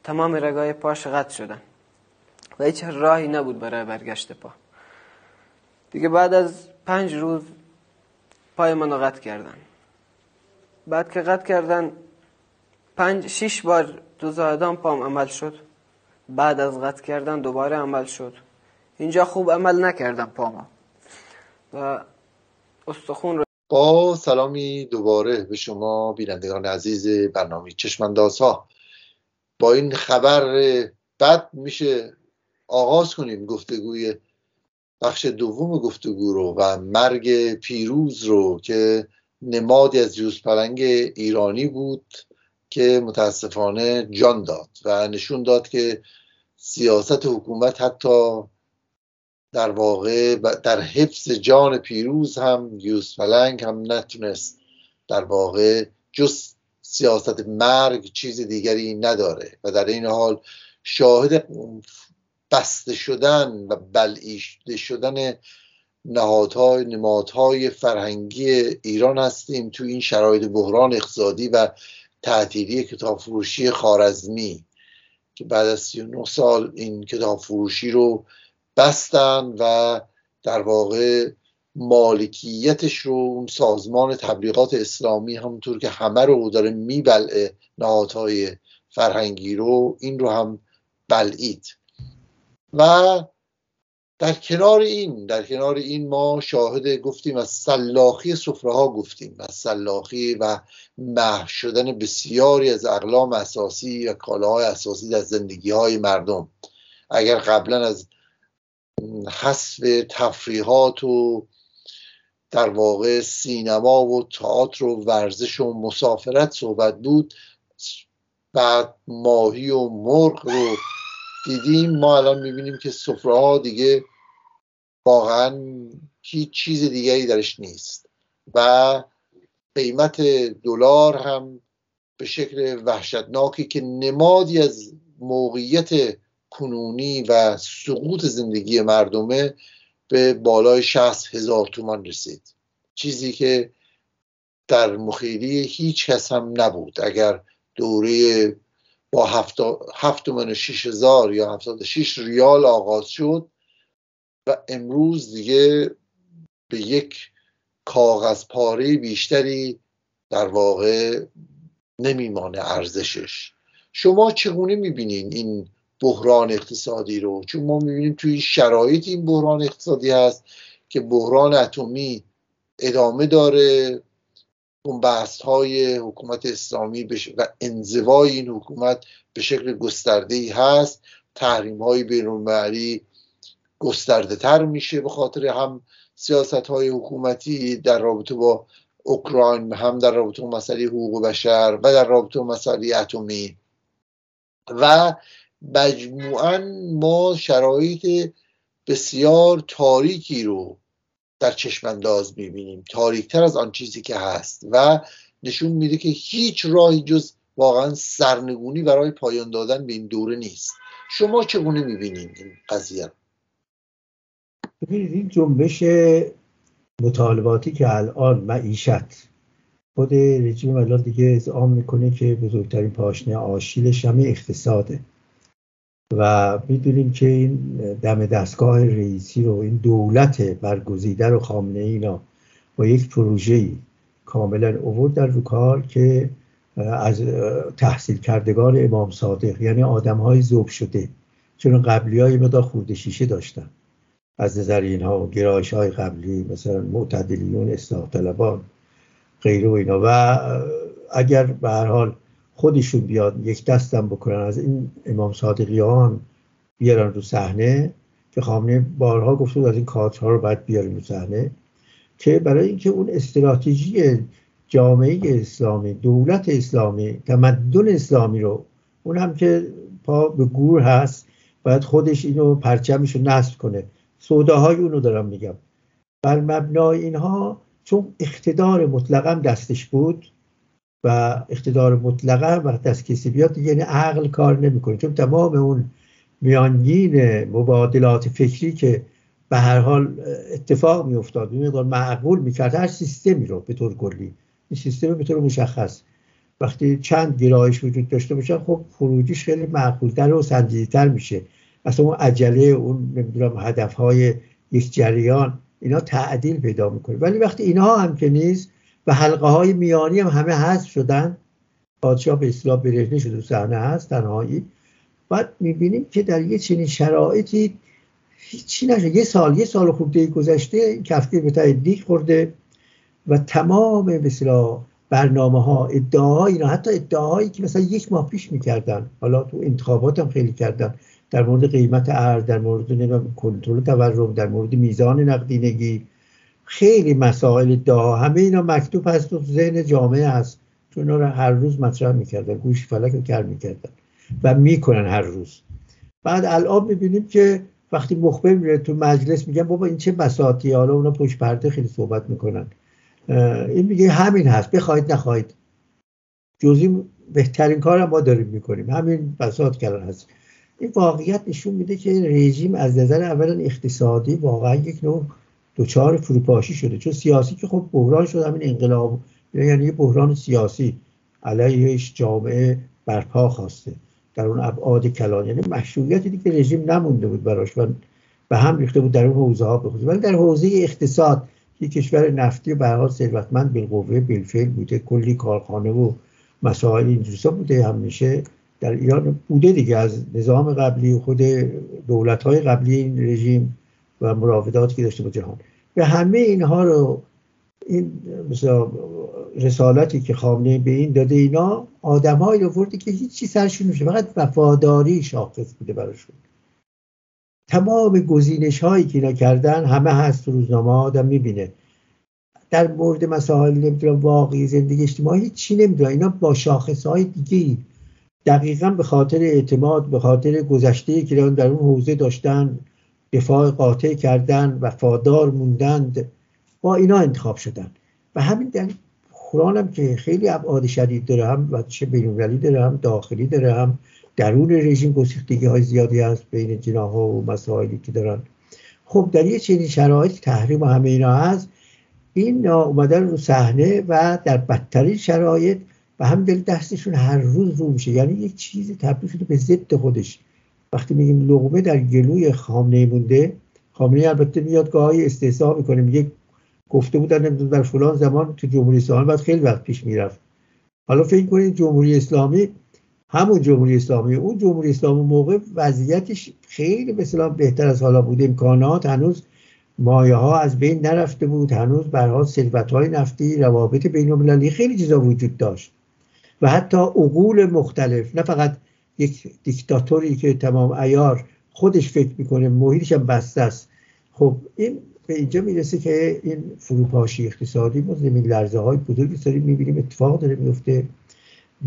تمام رگای پاش قطع شدن. و هیچ راهی نبود برای برگشت پا. دیگه بعد از پنج روز پای منو قطع کردن. بعد که قطع کردن پنج شیش بار دو زایدان پام عمل شد. بعد از قطع کردن دوباره عمل شد. اینجا خوب عمل نکردم پاما و استخون رو با سلامی دوباره به شما بینندگان عزیز برنامه چشمنداز ها با این خبر بد میشه آغاز کنیم گفتگوی بخش دوم گفتگو رو و مرگ پیروز رو که نمادی از جوز پلنگ ایرانی بود که متاسفانه جان داد و نشون داد که سیاست حکومت حتی در واقع در حفظ جان پیروز هم یوز پلنگ هم نتونست در واقع جز سیاست مرگ چیز دیگری نداره و در این حال شاهد بسته شدن و بلعیشته شدن نهادهای نمادهای فرهنگی ایران هستیم تو این شرایط بحران اقتصادی و تعطیلی کتاب فروشی خارزمی که بعد از 39 سال این کتاب فروشی رو بستن و در واقع مالکیتش رو اون سازمان تبلیغات اسلامی همونطور که همه رو داره میبلعه نهادهای فرهنگی رو این رو هم بلعید. و در کنار این در کنار این ما شاهد گفتیم از سلاخی سفره ها گفتیم از سلاخی و محو شدن بسیاری از اقلام اساسی و کالاهای اساسی در زندگی های مردم. اگر قبلا از حسب تفریحات و در واقع سینما و تئاتر و ورزش و مسافرت صحبت بود بعد ماهی و مرغ رو دیدیم ما الان می‌بینیم که سفره ها دیگه واقعا هیچ چیز دیگری درش نیست و قیمت دلار هم به شکل وحشتناکی که نمادی از موقعیت کنونی و سقوط زندگی مردمه به بالای 60 هزار تومان رسید. چیزی که در مخیلی هیچ کس هم نبود. اگر دوره با هفت و شیش هزار یا هفتاد شیش ریال آغاز شد و امروز دیگه به یک کاغذ پاره بیشتری در واقع نمیمانه ارزشش. شما چگونه می‌بینین این بحران اقتصادی رو؟ چون ما می‌بینیم توی شرایط این بحران اقتصادی هست که بحران اتمی ادامه داره اون بحث های حکومت اسلامی و انزوای این حکومت به شکل گسترده ای هست. تحریم های بینالمللی گسترده تر میشه به خاطر هم سیاست های حکومتی در رابطه با اوکراین هم در رابطه با مسئله حقوق بشر و در رابطه با مسئله اتمی. و مجموعا ما شرایط بسیار تاریکی رو در چشمانداز می‌بینیم. تاریکتر از آن چیزی که هست. و نشون میده که هیچ راهی جز واقعا سرنگونی برای پایان دادن به این دوره نیست. شما چگونه می‌بینید این قضیه ببینید این جنبش مطالباتی که الان معیشت خود رژیم الان دیگه اعزام می‌کنه که بزرگترین پاشنه آشیلش همه اقتصاده. و می‌دونیم که این دم دستگاه رئیسی رو این دولت برگزیده رو خامنه اینا با یک پروژه کاملا اوورد در رو کار که از تحصیل کردگان امام صادق یعنی آدم های زوب شده. چون قبلی های مدار خورده شیشه داشتن. از نظر اینها گرایش های قبلی مثلا معتدلیون اصلاح طلبان غیره و اینا. و اگر به هر حال خودشون بیاد یک دستم بکنن از این امام صادقیان بیارن رو صحنه که خامنه بارها گفته از این کادرها رو باید بیارن رو صحنه که برای اینکه اون استراتژی جامعه اسلامی دولت اسلامی تمدن اسلامی رو اون هم که پا به گور هست باید خودش اینو پرچمش رو نصب کنه. سوداهای اونو دارم میگم. بر مبنای اینها چون اقتدار مطلقا دستش بود و اقتدار مطلقه وقت از کسی بیاد یعنی عقل کار نمی‌کنه. چون تمام اون میانگین مبادلات فکری که به هر حال اتفاق می افتاد مقدار معقول می‌کرد هر سیستمی رو به طور کلی این سیستم به طور مشخص. وقتی چند گرایش وجود داشته باشن خب خروجیش خیلی معقولتر و سنجیدتر میشه. اصلا اون عجله اون نمی‌دونم هدف های یک جریان اینا تعدیل پیدا می‌کنه. ولی وقتی اینها هم که نیست و حلقه های میانی هم همه حذف شدن. پادشاه به اصلاح برهنه شده صحنه هست تنهایی. بعد می‌بینیم که در یه چنین شرایطی هیچی نشه یه سال یه سال خورده گذشته کفگیر به تای دیگ خورده و تمام مثلا برنامه ها ادعاهایی اینا حتی ادعاهایی که مثلا یک ماه پیش می‌کردن. حالا تو انتخابات هم خیلی کردن. در مورد قیمت ارز در مورد کنترل تورم در مورد میزان نقدینگی. خیلی مسائل ادعا همه اینا مکتوب هست تو ذهن جامعه هست. چون رو هر روز مطرح می‌کردن گوش فلک رو کر می‌کردن و می‌کنن هر روز. بعد الان می‌بینیم که وقتی مخبر میره تو مجلس میگن بابا این چه بساطی حالا اونا پشت پرده خیلی صحبت می‌کنن. این میگه همین هست بخواید نخواهید جزی بهترین کار ما داریم می‌کنیم. همین بساط کلان هست. این واقعیت نشون میده که رژیم از نظر اولا اقتصادی واقعا یک نوع دوچار فروپاشی شده. چون سیاسی که خب بحران شد همین انقلاب. یعنی یه بحران سیاسی علیهش جامعه برپا خواسته. در اون ابعاد کلان. یعنی مشروعیت دیگه رژیم نمونده بود براش و به هم ریخته بود در اون حوزه ها بخوزه ولی در حوزه اقتصاد که کشور نفتی و به حال ثروتمند بالقوه بالفعل بوده. کلی کارخانه و مسائل اینجوری بوده همیشه. در ایران بوده دیگه. از نظام قبلی خود دولت های قبلی این رژیم و مراوداتی که داشته با جهان. به همه اینها رو این مثلا رسالتی که خامنه به این داده اینا آدمهایی رو وردی که هیچی سرشون نمیشه. فقط وفاداری شاخص بوده براشون. تمام گزینش هایی که اینا کردن همه هست تو روزنامه آدم می‌بینه. در مورد مسائل نمی‌دونم واقعی زندگی اجتماعی چی نمی‌دونم. اینا با شاخص های دیگه دقیقا به خاطر اعتماد به خاطر گذشته که در اون حوزه داشتن دفاع قاطع کردن وفادار موندند با اینا انتخاب شدن. و همین دلیل قرآن هم که خیلی ابعاد شدید داره هم و چه بینالمللی داره هم داخلی داره هم درون رژیم گسیختگی های زیادی هست بین جناها و مسائلی که دارن. خب در یه چنین شرایط تحریم و همه اینا هست این اومدن رو صحنه و در بدترین شرایط و هم دل دستشون هر روز رو میشه. یعنی یک چیز تبدیل شده به ضد خودش. وقتی میگیم لغمه در گلوی خامنه مونده خامنه البته میاد گاهی استحصا می‌کنه میگه گفته بودن در فلان زمان تو جمهوری اسلامی بعد خیلی وقت پیش می‌رفت. حالا فکر کنید جمهوری اسلامی همون جمهوری اسلامی اون جمهوری اسلامی موقع وضعیتش خیلی مثلا بهتر از حالا بود. امکانات هنوز مایه ها از بین نرفته بود هنوز برها ثروت های نفتی روابط بین المللی خیلی چیزا وجود داشت. و حتی عقول مختلف نه فقط یک دیکتاتوری که تمام ایار خودش فکر می‌کنه محیطش هم بسته است. خب این به اینجا می‌رسه که این فروپاشی اقتصادی ما زمین لرزه های بزرگی داریم می‌بینیم اتفاق داره میفته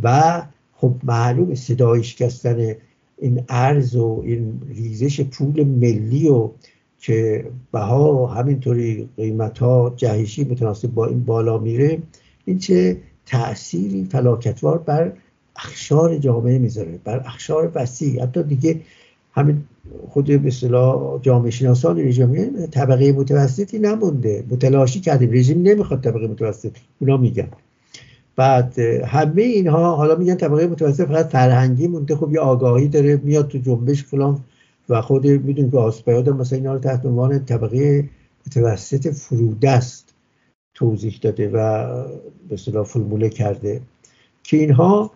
و خب معلوم صدای شکستن این ارز و این ریزش پول ملی و که بها همینطوری قیمت ها جهشی متناسب با این بالا میره این چه تأثیری فلاکتوار بر اخشار جامعه می‌ذاره بر اخشار وسیع. حتی دیگه همین خود به اصطلاح جامعه شناسان رژیم طبقه متوسطی نمونده. متلاشی کردیم. رژیم نمی‌خواد طبقه متوسط. اونا میگن. بعد همه اینها حالا میگن طبقه متوسط فقط فرهنگی مونده. خب یه آگاهی داره میاد تو جنبش فلان. و خود می‌دونیم که آسپایاد مثلا اینا رو تحت عنوان طبقه متوسط فرودست توضیح داده و به اصطلاح فرموله کرده. که اینها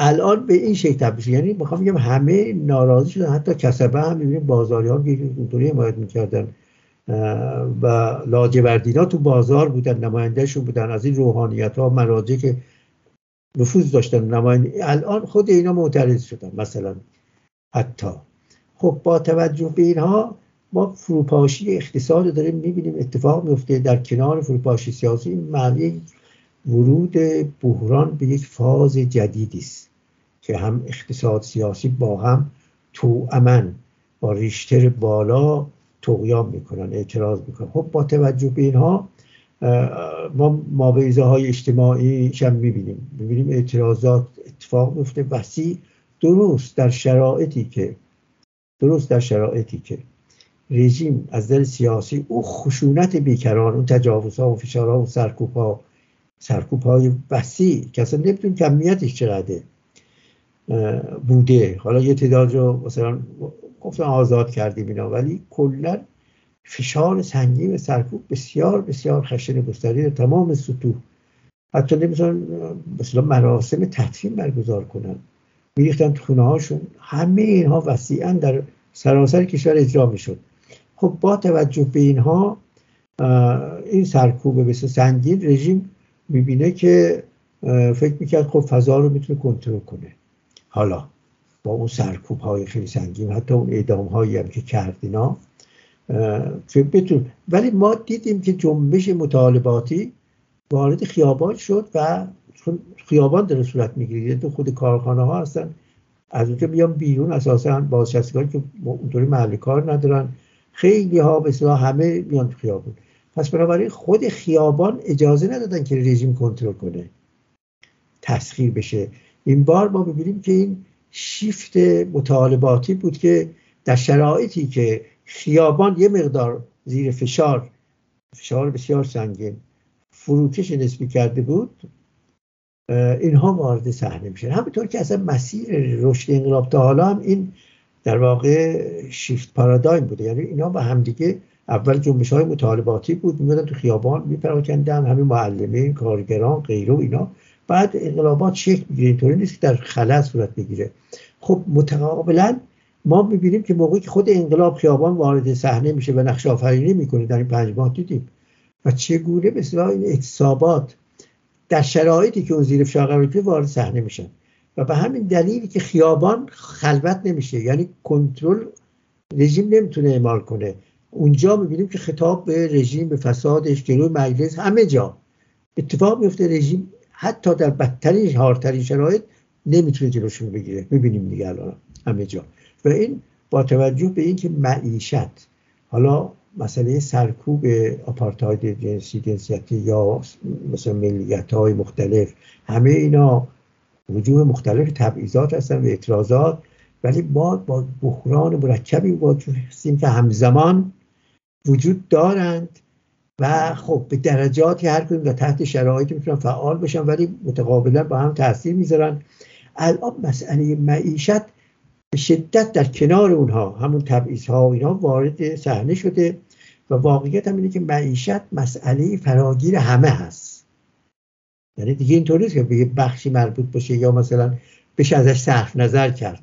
الان به این شکل تبدیل یعنی می‌خوام بگم همه ناراضی شدن. حتی کسبه هم می‌بینیم بازاری ها اونطوری حمایت می‌کردن. و لاجوردینا تو بازار بودن نمایندهشون بودن. از این روحانیت ها مراجع که نفوذ داشتن نماینده الان خود اینا معترض شدن مثلا حتی. خب با توجه به اینها ما فروپاشی اقتصاد داریم می‌بینیم. اتفاق میفته در کنار فروپاشی سیاسی معنی ورود بحران به یک فاز جدیدی است که هم اقتصاد سیاسی با هم تو امن با ریشتر بالا تقیام می‌کنن اعتراض می‌کنن. خب با توجه به اینها ما مابعیزه های اجتماعی هم می‌بینیم. می‌بینیم اعتراضات اتفاق میفته وسیع درست در شرایطی که درست در شرایطی که رژیم از در سیاسی او خشونت بیکران اون تجاوزها و فشارها و سرکوب ها سرکوب های وسیع که اصلا نمیتون کمیتش چقدر بوده. حالا یه تعداد رو مثلا گفتن آزاد کردیم اینا ولی کلا فشار سنگین سرکوب بسیار بسیار خشن گسترده تمام سطوح. حتی نمی‌تونن مثلا مراسم تدفین برگزار کنن. میریختن تو خونه هاشون همه اینها وسیعا در سراسر کشور اجرا می‌شد. خب با توجه به اینها این سرکوب بسیار سنگین رژیم می‌بینه که فکر می‌کرد خب فضا رو می‌تونه کنترل کنه. حالا با اون سرکوب های خیلی سنگین حتی اون اعدام هایی هم که کرد اینا بتون ولی ما دیدیم که جنبش مطالباتی وارد خیابان شد و خیابان داره صورت می‌گیره تو خود کارخانه ها هستن. از اونجا بیان بیرون اساسا بازنشستگان که اونطوری محل کار ندارن. خیلی ها به همه میان تو خیابان پس بنابراین خود خیابان اجازه ندادن که رژیم کنترل کنه. تسخیر بشه. این بار ما ببینیم که این شیفت مطالباتی بود که در شرایطی که خیابان یه مقدار زیر فشار فشار بسیار سنگین فروکش نسبی کرده بود اینها وارد صحنه میشه همینطور که اصلا مسیر رشد انقلاب تا حالا هم این در واقع شیفت پارادایم بوده. یعنی اینا با همدیگه اول جنبش های مطالباتی بود میمدن تو خیابان میپراکندن همین معلمین کارگران غیره و اینا. بعد انقلابات شکل می‌گیره اینطوری نیست که در خلا صورت بگیره. خب متقابلا ما می‌بینیم که موقعی که خود انقلاب خیابان وارد صحنه میشه و نقش آفرینی می‌کنه در این پنج ماه دیدیم. و چگونه مثلا این اعتصابات در شرایطی که اون زیر فشار قرار وارد صحنه میشن. و به همین دلیلی که خیابان خلوت نمیشه یعنی کنترل رژیم نمی‌تونه اعمال کنه. اونجا می‌بینیم که خطاب به رژیم به فسادش جلوی مجلس همه جا اتفاق میفته رژیم حتی در بدترین هارترین شرایط نمی‌تونه جلوشون بگیره. می‌بینیم دیگه الان همه جا. و این با توجه به اینکه معیشت حالا مسئله سرکوب آپارتاید جنسی جنسیتی یا مثلا ملیت های مختلف همه اینا وجوه مختلف تبعیضات هستن و اعتراضات. ولی ما با بحران مرکبی مواجه هستیم که همزمان وجود دارند و خب به درجاتی هر کدوم در تحت شرایطی می‌تونن فعال بشن ولی متقابلا با هم تاثیر می‌ذارن. الان مسئله معیشت به شدت در کنار اونها همون تبعیض ها و اینا وارد صحنه شده و واقعیت هم اینه که معیشت مسئله فراگیر همه هست. یعنی دیگه اینطوری نیست که به بخشی مربوط باشه یا مثلا بشه ازش صرف نظر کرد.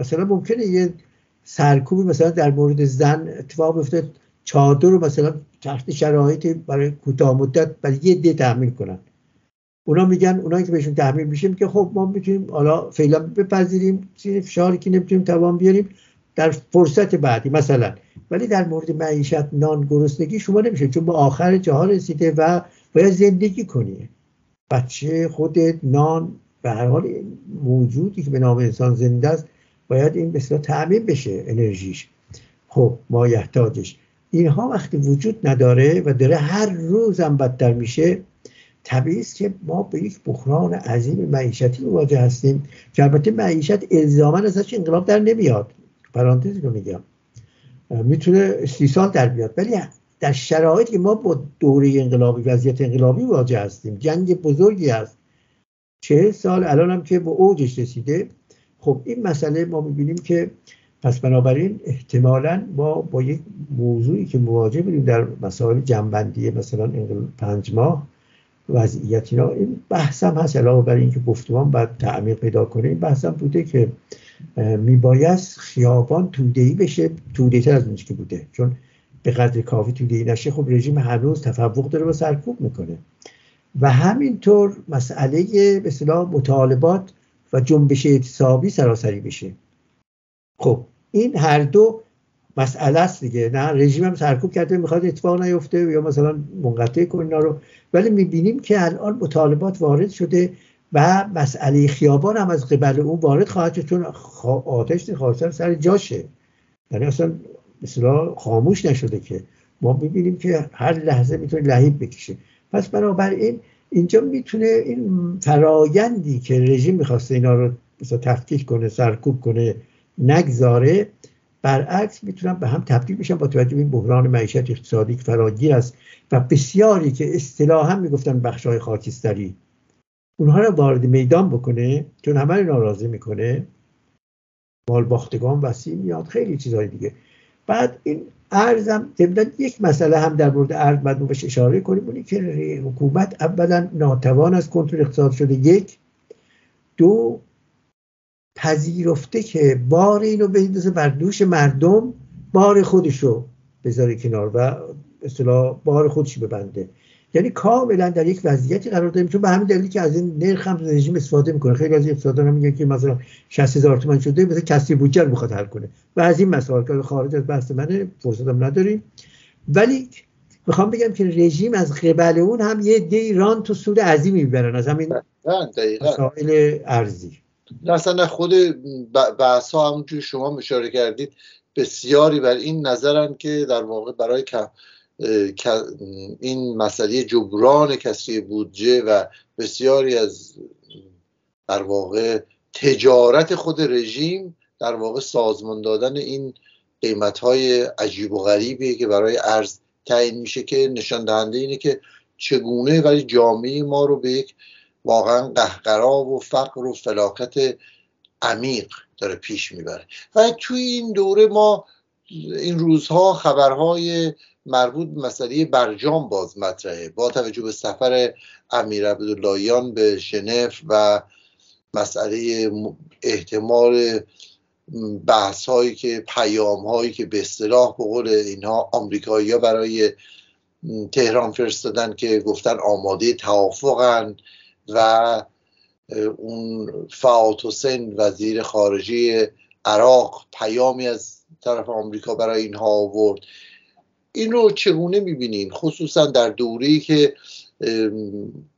مثلا ممکنه یه سرکوبی مثلا در مورد زن اتفاق بیفته. چادر رو مثلا تحت شرایط برای کوتاه مدت برای یه دی تحمیل کنن. اونا میگن اونا که بهشون تحمیل میشه که خب ما می‌تونیم حالا فعلا بپذیریم زیر فشاری که نمی‌تونیم توان بیاریم در فرصت بعدی مثلا. ولی در مورد معیشت نان گرسنگی شما نمیشه چون به آخر جهان رسیده و باید زندگی کنی. بچه خودت نان به هر حال موجودی که به نام انسان زنده است باید این بسیار تعمین بشه انرژیش. خب ما یحتاجش اینها وقتی وجود نداره و داره هر روز هم بدتر میشه طبیعی است که ما به یک بحران عظیم معیشتی مواجه هستیم که البته معیشت الزاما ازش انقلاب در نمیاد. پرانتز رو میگم. می‌تونه سی سال در بیاد. ولی در شرایطی که ما با دوره انقلابی وضعیت انقلابی مواجه هستیم جنگ بزرگی هست. چه سال الان هم که به اوجش رسیده خب این مسئله ما می‌بینیم که پس بنابراین احتمالا ما با یک موضوعی که مواجه بودیم در مسائل جنبندی مثلا پنج ماه وضعیت اینا این بحث هم هست. علاوه بر اینکه گفتمان باید تعمیق پیدا کنه این بحث هم بوده که میبایست خیابان تودهی بشه توده تر از اونچه که بوده. چون به قدر کافی تودهی نشه خب رژیم هنوز تفوق داره و سرکوب می‌کنه. و همینطور مسئله به مطالبات و جنبش اعتصابی سراسری بشه. خب این هر دو مسئله است دیگه. نه رژیم هم سرکوب کرده می‌خواد اتفاق نیفته یا مثلا منقطع کنه رو. ولی می‌بینیم که الان مطالبات وارد شده و مسئله خیابان هم از قبل اون وارد خواهد شد چون آتش خواستن سر جاشه. یعنی اصلا مثلا خاموش نشده که. ما می‌بینیم که هر لحظه می‌تونه لحیب بکشه. پس بنابراین اینجا می‌تونه این فرایندی که رژیم می‌خواسته اینا رو مثلا تفکیک کنه سرکوب کنه نگذاره برعکس می‌تونن به هم تبدیل بشن با توجه به این بحران معیشت اقتصادی که فراگیر است و بسیاری که اصطلاحا می‌گفتن بخشای خاکستری. اونها رو وارد میدان بکنه چون همه ناراضی می‌کنه. مال باختگان وسیع میاد خیلی چیزهای دیگه. بعد این ارزم ضمن یک مسئله هم در مورد ارز باید بهش اشاره کنیم. اونی که حکومت اولا ناتوان از کنترل اقتصاد شده. یک. دو. پذیرفته که بار اینو بندازه بر دوش مردم بار خودشو بذاره کنار و اصطلاح بار خودش ببنده. یعنی کاملا در یک وضعیتی قرار داریم. چون به همین دلیلی که از این نرخ هم رژیم استفاده می‌کنه. خیلی از اقتصاددان هم میگن که مثلا 60 هزار تومان شده مثلا کسی بودجه رو می‌خواد حل کنه. و از این مسائل که خارج از بحث منه فرصت هم نداریم. ولی می‌خوام بگم که رژیم از قبل اون هم یه دی ران تو سود عظیمی می‌برن. از همین مسائل ارزی. اصلا خود بحث ها همونجور شما اشاره کردید بسیاری بر این نظرن که در واقع برای این مسئله جبران کسری بودجه و بسیاری از در واقع تجارت خود رژیم در واقع سازمان دادن این قیمت های عجیب و غریبی که برای ارز تعیین میشه که نشان دهنده اینه که چگونه ولی جامعه ما رو به یک واقعا قهقرا و فقر و فلاکت عمیق داره پیش می‌بره. و توی این دوره ما این روزها خبرهای مربوط به مسئله برجام باز مطرحه. با توجه به سفر امیر عبداللهیان به ژنو و مسئله احتمال بحث هایی که پیام هایی که به اصطلاح به قول اینها آمریکایی ها برای تهران فرستادن که گفتن آماده توافقن و اون فعات حسین وزیر خارجی عراق پیامی از طرف آمریکا برای اینها آورد. این رو چگونه می‌بینین؟ خصوصا در دوره‌ای که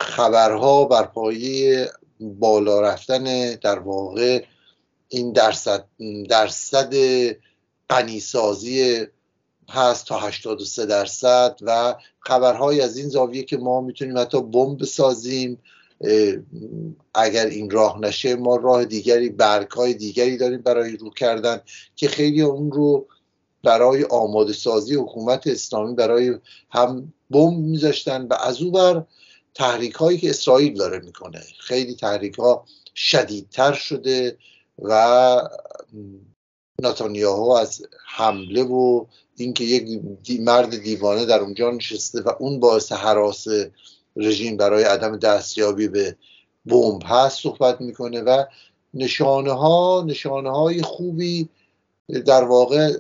خبرها بر پایه بالا رفتن در واقع این درصد درصد غنیسازی هست تا 83 درصد و خبرهای از این زاویه که ما می‌تونیم حتی بمب بسازیم اگر این راه نشه ما راه دیگری برگ های دیگری داریم برای رو کردن که خیلی اون رو برای آماده سازی حکومت اسلامی برای هم بمب میذاشتن و از او بر تحریک هایی که اسرائیل داره می‌کنه. خیلی تحریک ها شدیدتر شده و نتانیاهو از حمله و اینکه یک مرد دیوانه در اونجا نشسته و اون باعث حراس رژیم برای عدم دستیابی به بمب هست صحبت می‌کنه و نشانه ها نشانه های خوبی در واقع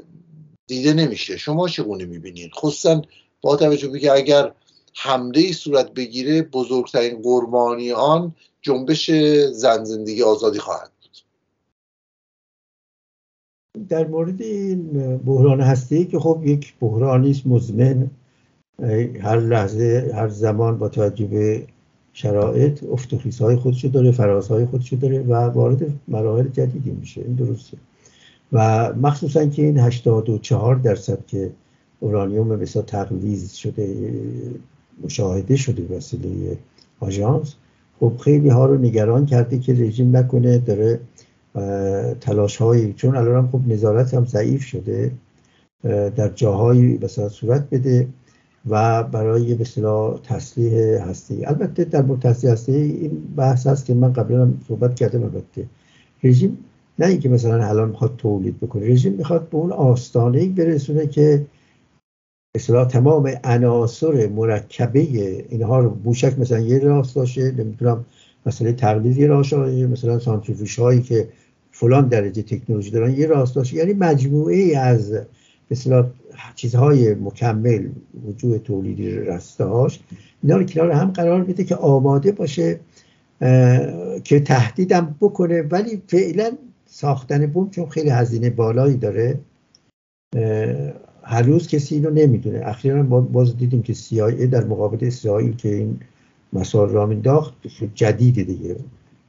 دیده نمیشه. شما چگونه می‌بینید خصوصا با توجه به که اگر حمله ای صورت بگیره بزرگترین قربانی آن جنبش زن زندگی آزادی خواهد بود. در مورد این بحران هستی که خب یک بحرانی است مزمن هر لحظه هر زمان با توجه به شرایط افتخیص های خودشو داره فرازهای خودشو داره و وارد مراحل جدیدی میشه. این درسته. و مخصوصا که این 84 درصد که اورانیوم بسیار تقلیز شده مشاهده شده وسیله آژانس خب خیلی ها رو نگران کرده که رژیم نکنه داره تلاش هایی چون الان خب نظارت هم ضعیف شده در جاهایی مثلا صورت بده و برای به اصطلاح تسلیح هستی. البته در مورد تسلیح هستی این بحث هست که من قبلا هم صحبت کردم البته. رژیم نه اینکه مثلا الان می‌خواد تولید بکنه رژیم می‌خواد به اون آستانه برسونه که اصطلاح تمام عناصر مرکبه اینها رو بوشک مثلا یه راست باشه نمی‌دونم مثلا تقلید یه راست مثلا سانتریفوژ هایی که فلان درجه تکنولوژی دارن یه راست باشه. یعنی مجموعه ای از مثلا چیزهای مکمل وجود تولیدی رسته هاش اینا رو کنار هم قرار بده که آماده باشه که تهدیدم بکنه. ولی فعلا ساختن بوم چون خیلی هزینه بالایی داره هنوز کسی اینو نمی‌دونه. اخیرا باز دیدیم که CIA در مقابل اسرائیل که این مسائل را انداخت جدید دیگه.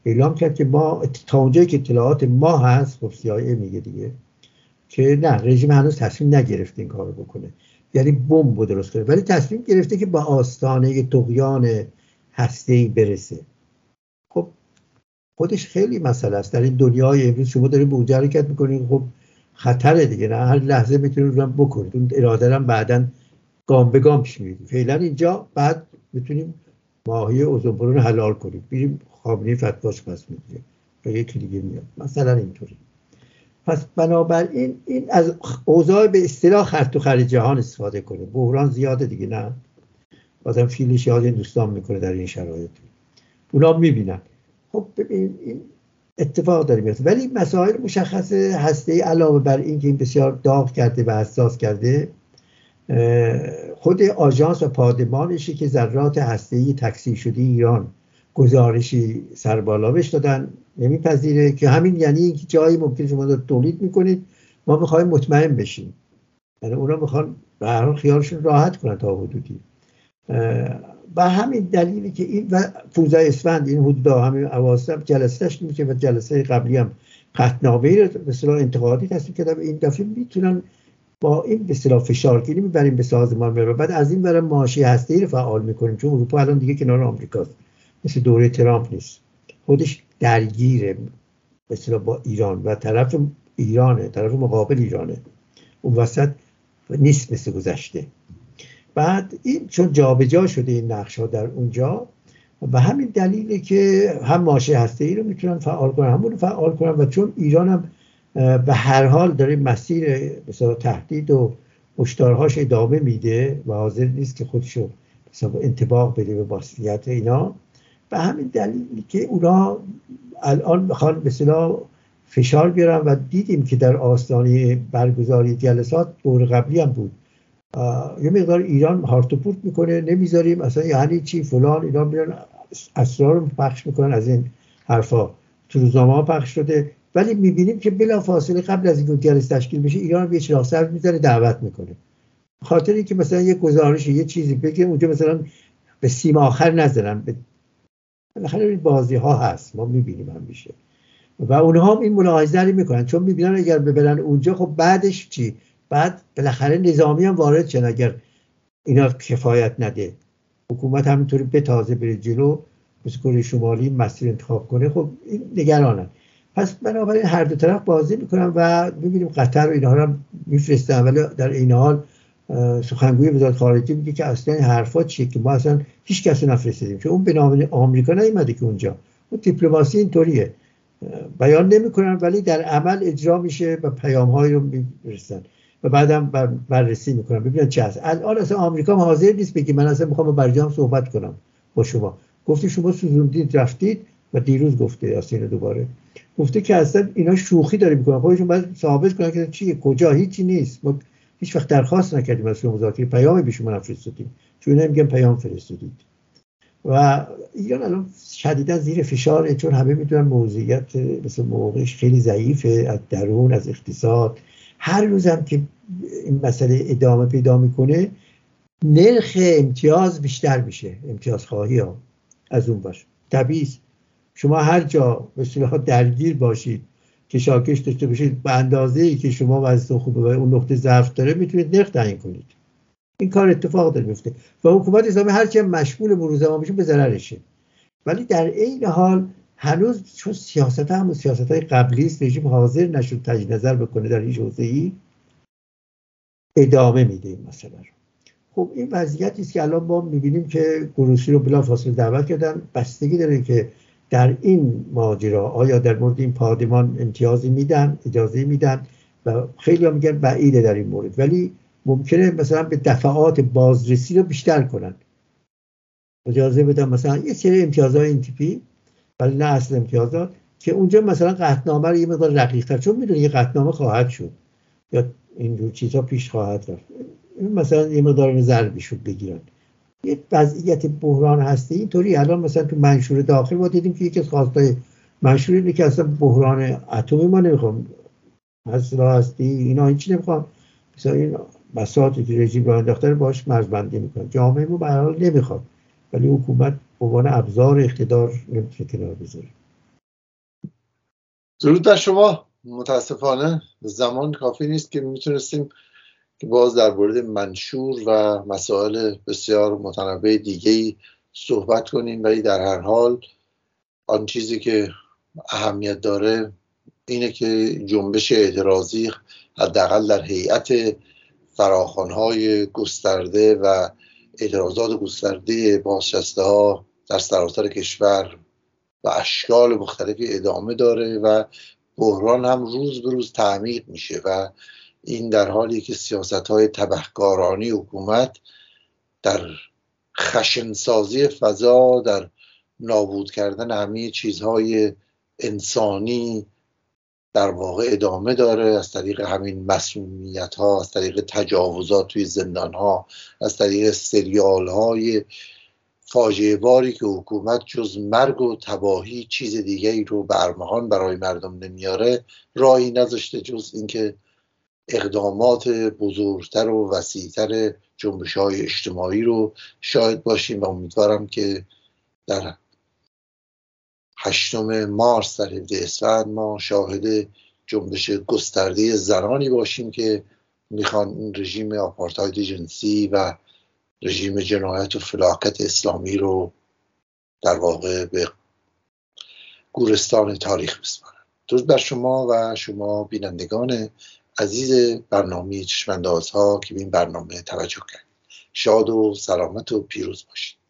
اعلام کرد که ما تا اونجایی که اطلاعات ما هست خب CIA میگه دیگه که نه رژیم هنوز تصمیم نگرفته این کارو بکنه. یعنی بمب درست کنه. ولی تصمیم گرفته که با آستانه تقیان هسته برسه. خب خودش خیلی مسئله است. در این دنیای امروز شما دارید به اونجا حرکت می‌کنید خب خطره دیگه نه؟ هر لحظه می‌تونید رو بکنید. اون اراده هم بعدا گام به گام پیش میرید فعلا اینجا بعد می‌تونیم ماهی اوزون حلال کنیم. بریم خامنی فتواش پس می‌گیره و یکی دیگه میاد. مثلا اینطوری. پس بنابراین این از اوضاع به اصطلاح خرط و خرید جهان استفاده کنه. بحران زیاده دیگه نه؟ بازم فیلش یاد دوستان می‌کنه در این شرایط. اونا می‌بینن. خب ببین این اتفاق داره میفته ولی مسائل مشخص هسته علاوه بر این که این بسیار داغ کرده و حساس کرده خود آژانس و پادمانشی که ذرات هسته تکثیر شده ایران گزارشی سربالا بش دادن نمیپذیره که همین یعنی اینکه جایی ممکن شما رو تولید می‌کنید ما می‌خوایم مطمئن بشیم. یعنی اونا می‌خوان به هر خیالشون راحت کنن تا حدودی. و همین دلیلی که این و 15 اسفند این حدود همین اواسط جلسهش میشه و جلسه قبلی هم قطنامه رو به انتقادی تصمیم کردم این دفعه می‌تونن با این به اصطلاح فشارگیری می‌بریم به سازمان و بعد از این برم ماشی هسته رو فعال می‌کنیم چون اروپا الان دیگه کنار آمریکاست. مثل دوره ترامپ نیست. خودش درگیره مثلا با ایران و طرف ایرانه طرف مقابل ایرانه. اون وسط نیست مثل گذشته. بعد این چون جابجا جا شده این نقش ها در اونجا و همین دلیله که هم ماشه هسته ای رو می‌تونن فعال کنن همون فعال کنن و چون ایران هم به هر حال داره مسیر مثلا تهدید و مشتارهاش ادامه میده و حاضر نیست که خودشو مثلا انتباق بده به واسطیت اینا. به همین دلیلی که اونا الان می‌خوان به فشار بیارن و دیدیم که در آستانه برگزاری جلسات دور قبلی هم بود. یه مقدار ایران هارتوپورت می‌کنه نمی‌ذاریم اصلا یعنی چی؟ فلان اینا میرن اسرار رو پخش می‌کنن از این حرفا. تو روزنامه ها پخش شده. ولی می‌بینیم که بلا فاصله قبل از اینکه جلسه تشکیل بشه ایران یه چراغ سبز می‌ذاره دعوت می‌کنه. خاطر اینکه مثلا یه گزارش یه چیزی بگه اونجا مثلا به سیم آخر نذارن. به این بازی ها هست. ما می‌بینیم همیشه. و اونها هم این ملاحظه رو می‌کنن. چون می‌بینن اگر ببرن اونجا خب بعدش چی؟ بعد بالاخره نظامی هم وارد شن اگر اینا کفایت نده. حکومت همینطوری به تازه بره جلو مثل شمالی مسیر انتخاب کنه. خب این نگرانن. پس بنابراین هر دو طرف بازی می‌کنن و می‌بینیم قطر و اینها رو میفرستن. ولی در این حال سخنگوی وزارت خارجه میگه که اصلا این حرفا چیه که ما اصلا هیچ کس رو نفرستادیم چون اون به نام آمریکا نیومده که اونجا. اون دیپلماسی اینطوریه. بیان نمی‌کنن ولی در عمل اجرا میشه و پیام هایی رو می‌رسن و بعدم بر بررسی می‌کنن ببینن چه هست. الان اصلا آمریکا حاضر نیست بگی من اصلا می‌خوام برجام صحبت کنم با شما. گفتی شما سوزوندید رفتید و دیروز گفته آسین دوباره. گفته که اصلا اینا شوخی داره می‌کنن. خودشون باید ثابت کنن که چیه کجا هیچی نیست. ما هیچ وقت درخواست نکردیم از مذاکره. پیام به شما نفرستادیم. چون نمیگن پیام فرستادید. و ایران الان شدیدا زیر فشاره چون همه می‌دونن موضوعیت مثل موقعش خیلی ضعیفه از درون از اقتصاد. هر روزم که این مسئله ادامه پیدا می‌کنه نرخ امتیاز بیشتر میشه امتیاز خواهی ها از اون باش. طبیعی شما هر جا به درگیر باشید که شاکش داشته باشید به اندازه ای که شما وضعیتون خوبه و اون نقطه ضعف داره می‌تونید نرخ تعیین کنید. این کار اتفاق داره میفته و حکومت اسلامی هرچی مشمول مرور زمان میشه به ضررشه. ولی در عین حال هنوز چون سیاست هم سیاست های قبلی است رژیم حاضر نشد تجدید نظر بکنه در هیچ حوزه ای ادامه میده این مسئله رو. خب این وضعیتی است که الان ما می‌بینیم که گروسی رو بلا فاصله دعوت کردن. بستگی داره که در این ماجرا آیا در مورد این پادمان امتیازی میدن اجازه میدن؟ و خیلی هم میگن بعیده در این مورد. ولی ممکنه مثلا به دفعات بازرسی رو بیشتر کنن. اجازه بدن مثلا یه سری امتیازهای این تیپی ولی نه اصل امتیازات که اونجا مثلا قطنامه رو یه مقدار رقیقتر چون می‌دونی یه قطنامه خواهد شد یا اینجور چیزها پیش خواهد رفت. مثلا یه مقدار ضربی شد بگیرن. یه وضعیت بحران هستی. اینطوری الان مثلا تو منشور داخل ما دیدیم که یکی از خواستای منشور اینه که اصلا بحران اتمی ما نمی‌خوام. اصلا هستی اینا این چی نمی‌خوام. مثلا این بساطی که رژیم را انداخته باش مرزبندی می‌کنه جامعه ما به حال نمی‌خواد. ولی حکومت عنوان ابزار اقتدار نمی‌تونه کنار بذاره درود بر شما. متاسفانه زمان کافی نیست که می‌تونستیم که باز در مورد منشور و مسائل بسیار متنوع دیگه صحبت کنیم ولی در هر حال آن چیزی که اهمیت داره اینه که جنبش اعتراضی حداقل در هیئت فراخانهای گسترده و اعتراضات گسترده بازشسته ها در سراسر کشور و اشکال مختلفی ادامه داره و بحران هم روز به روز تعمیق میشه و این در حالی که سیاست های تبهکارانی حکومت در خشنسازی فضا در نابود کردن همه چیزهای انسانی در واقع ادامه داره از طریق همین مسئولیت ها از طریق تجاوزات توی زندان ها از طریق سریال های فاجعه باری که حکومت جز مرگ و تباهی چیز دیگه رو به ارمغان برای مردم نمیاره راهی نذاشته جز اینکه اقدامات بزرگتر و وسیعتر جنبش های اجتماعی رو شاهد باشیم. و امیدوارم که در هشتم مارس در 17 اسفند ما شاهد جنبش گسترده زنانی باشیم که می‌خوان این رژیم آپارتاید جنسی و رژیم جنایت و فلاکت اسلامی رو در واقع به گورستان تاریخ بسپارن. درود بر شما و شما بینندگان عزیز برنامه چشمندازها که به این برنامه توجه کردید. شاد و سلامت و پیروز باشید.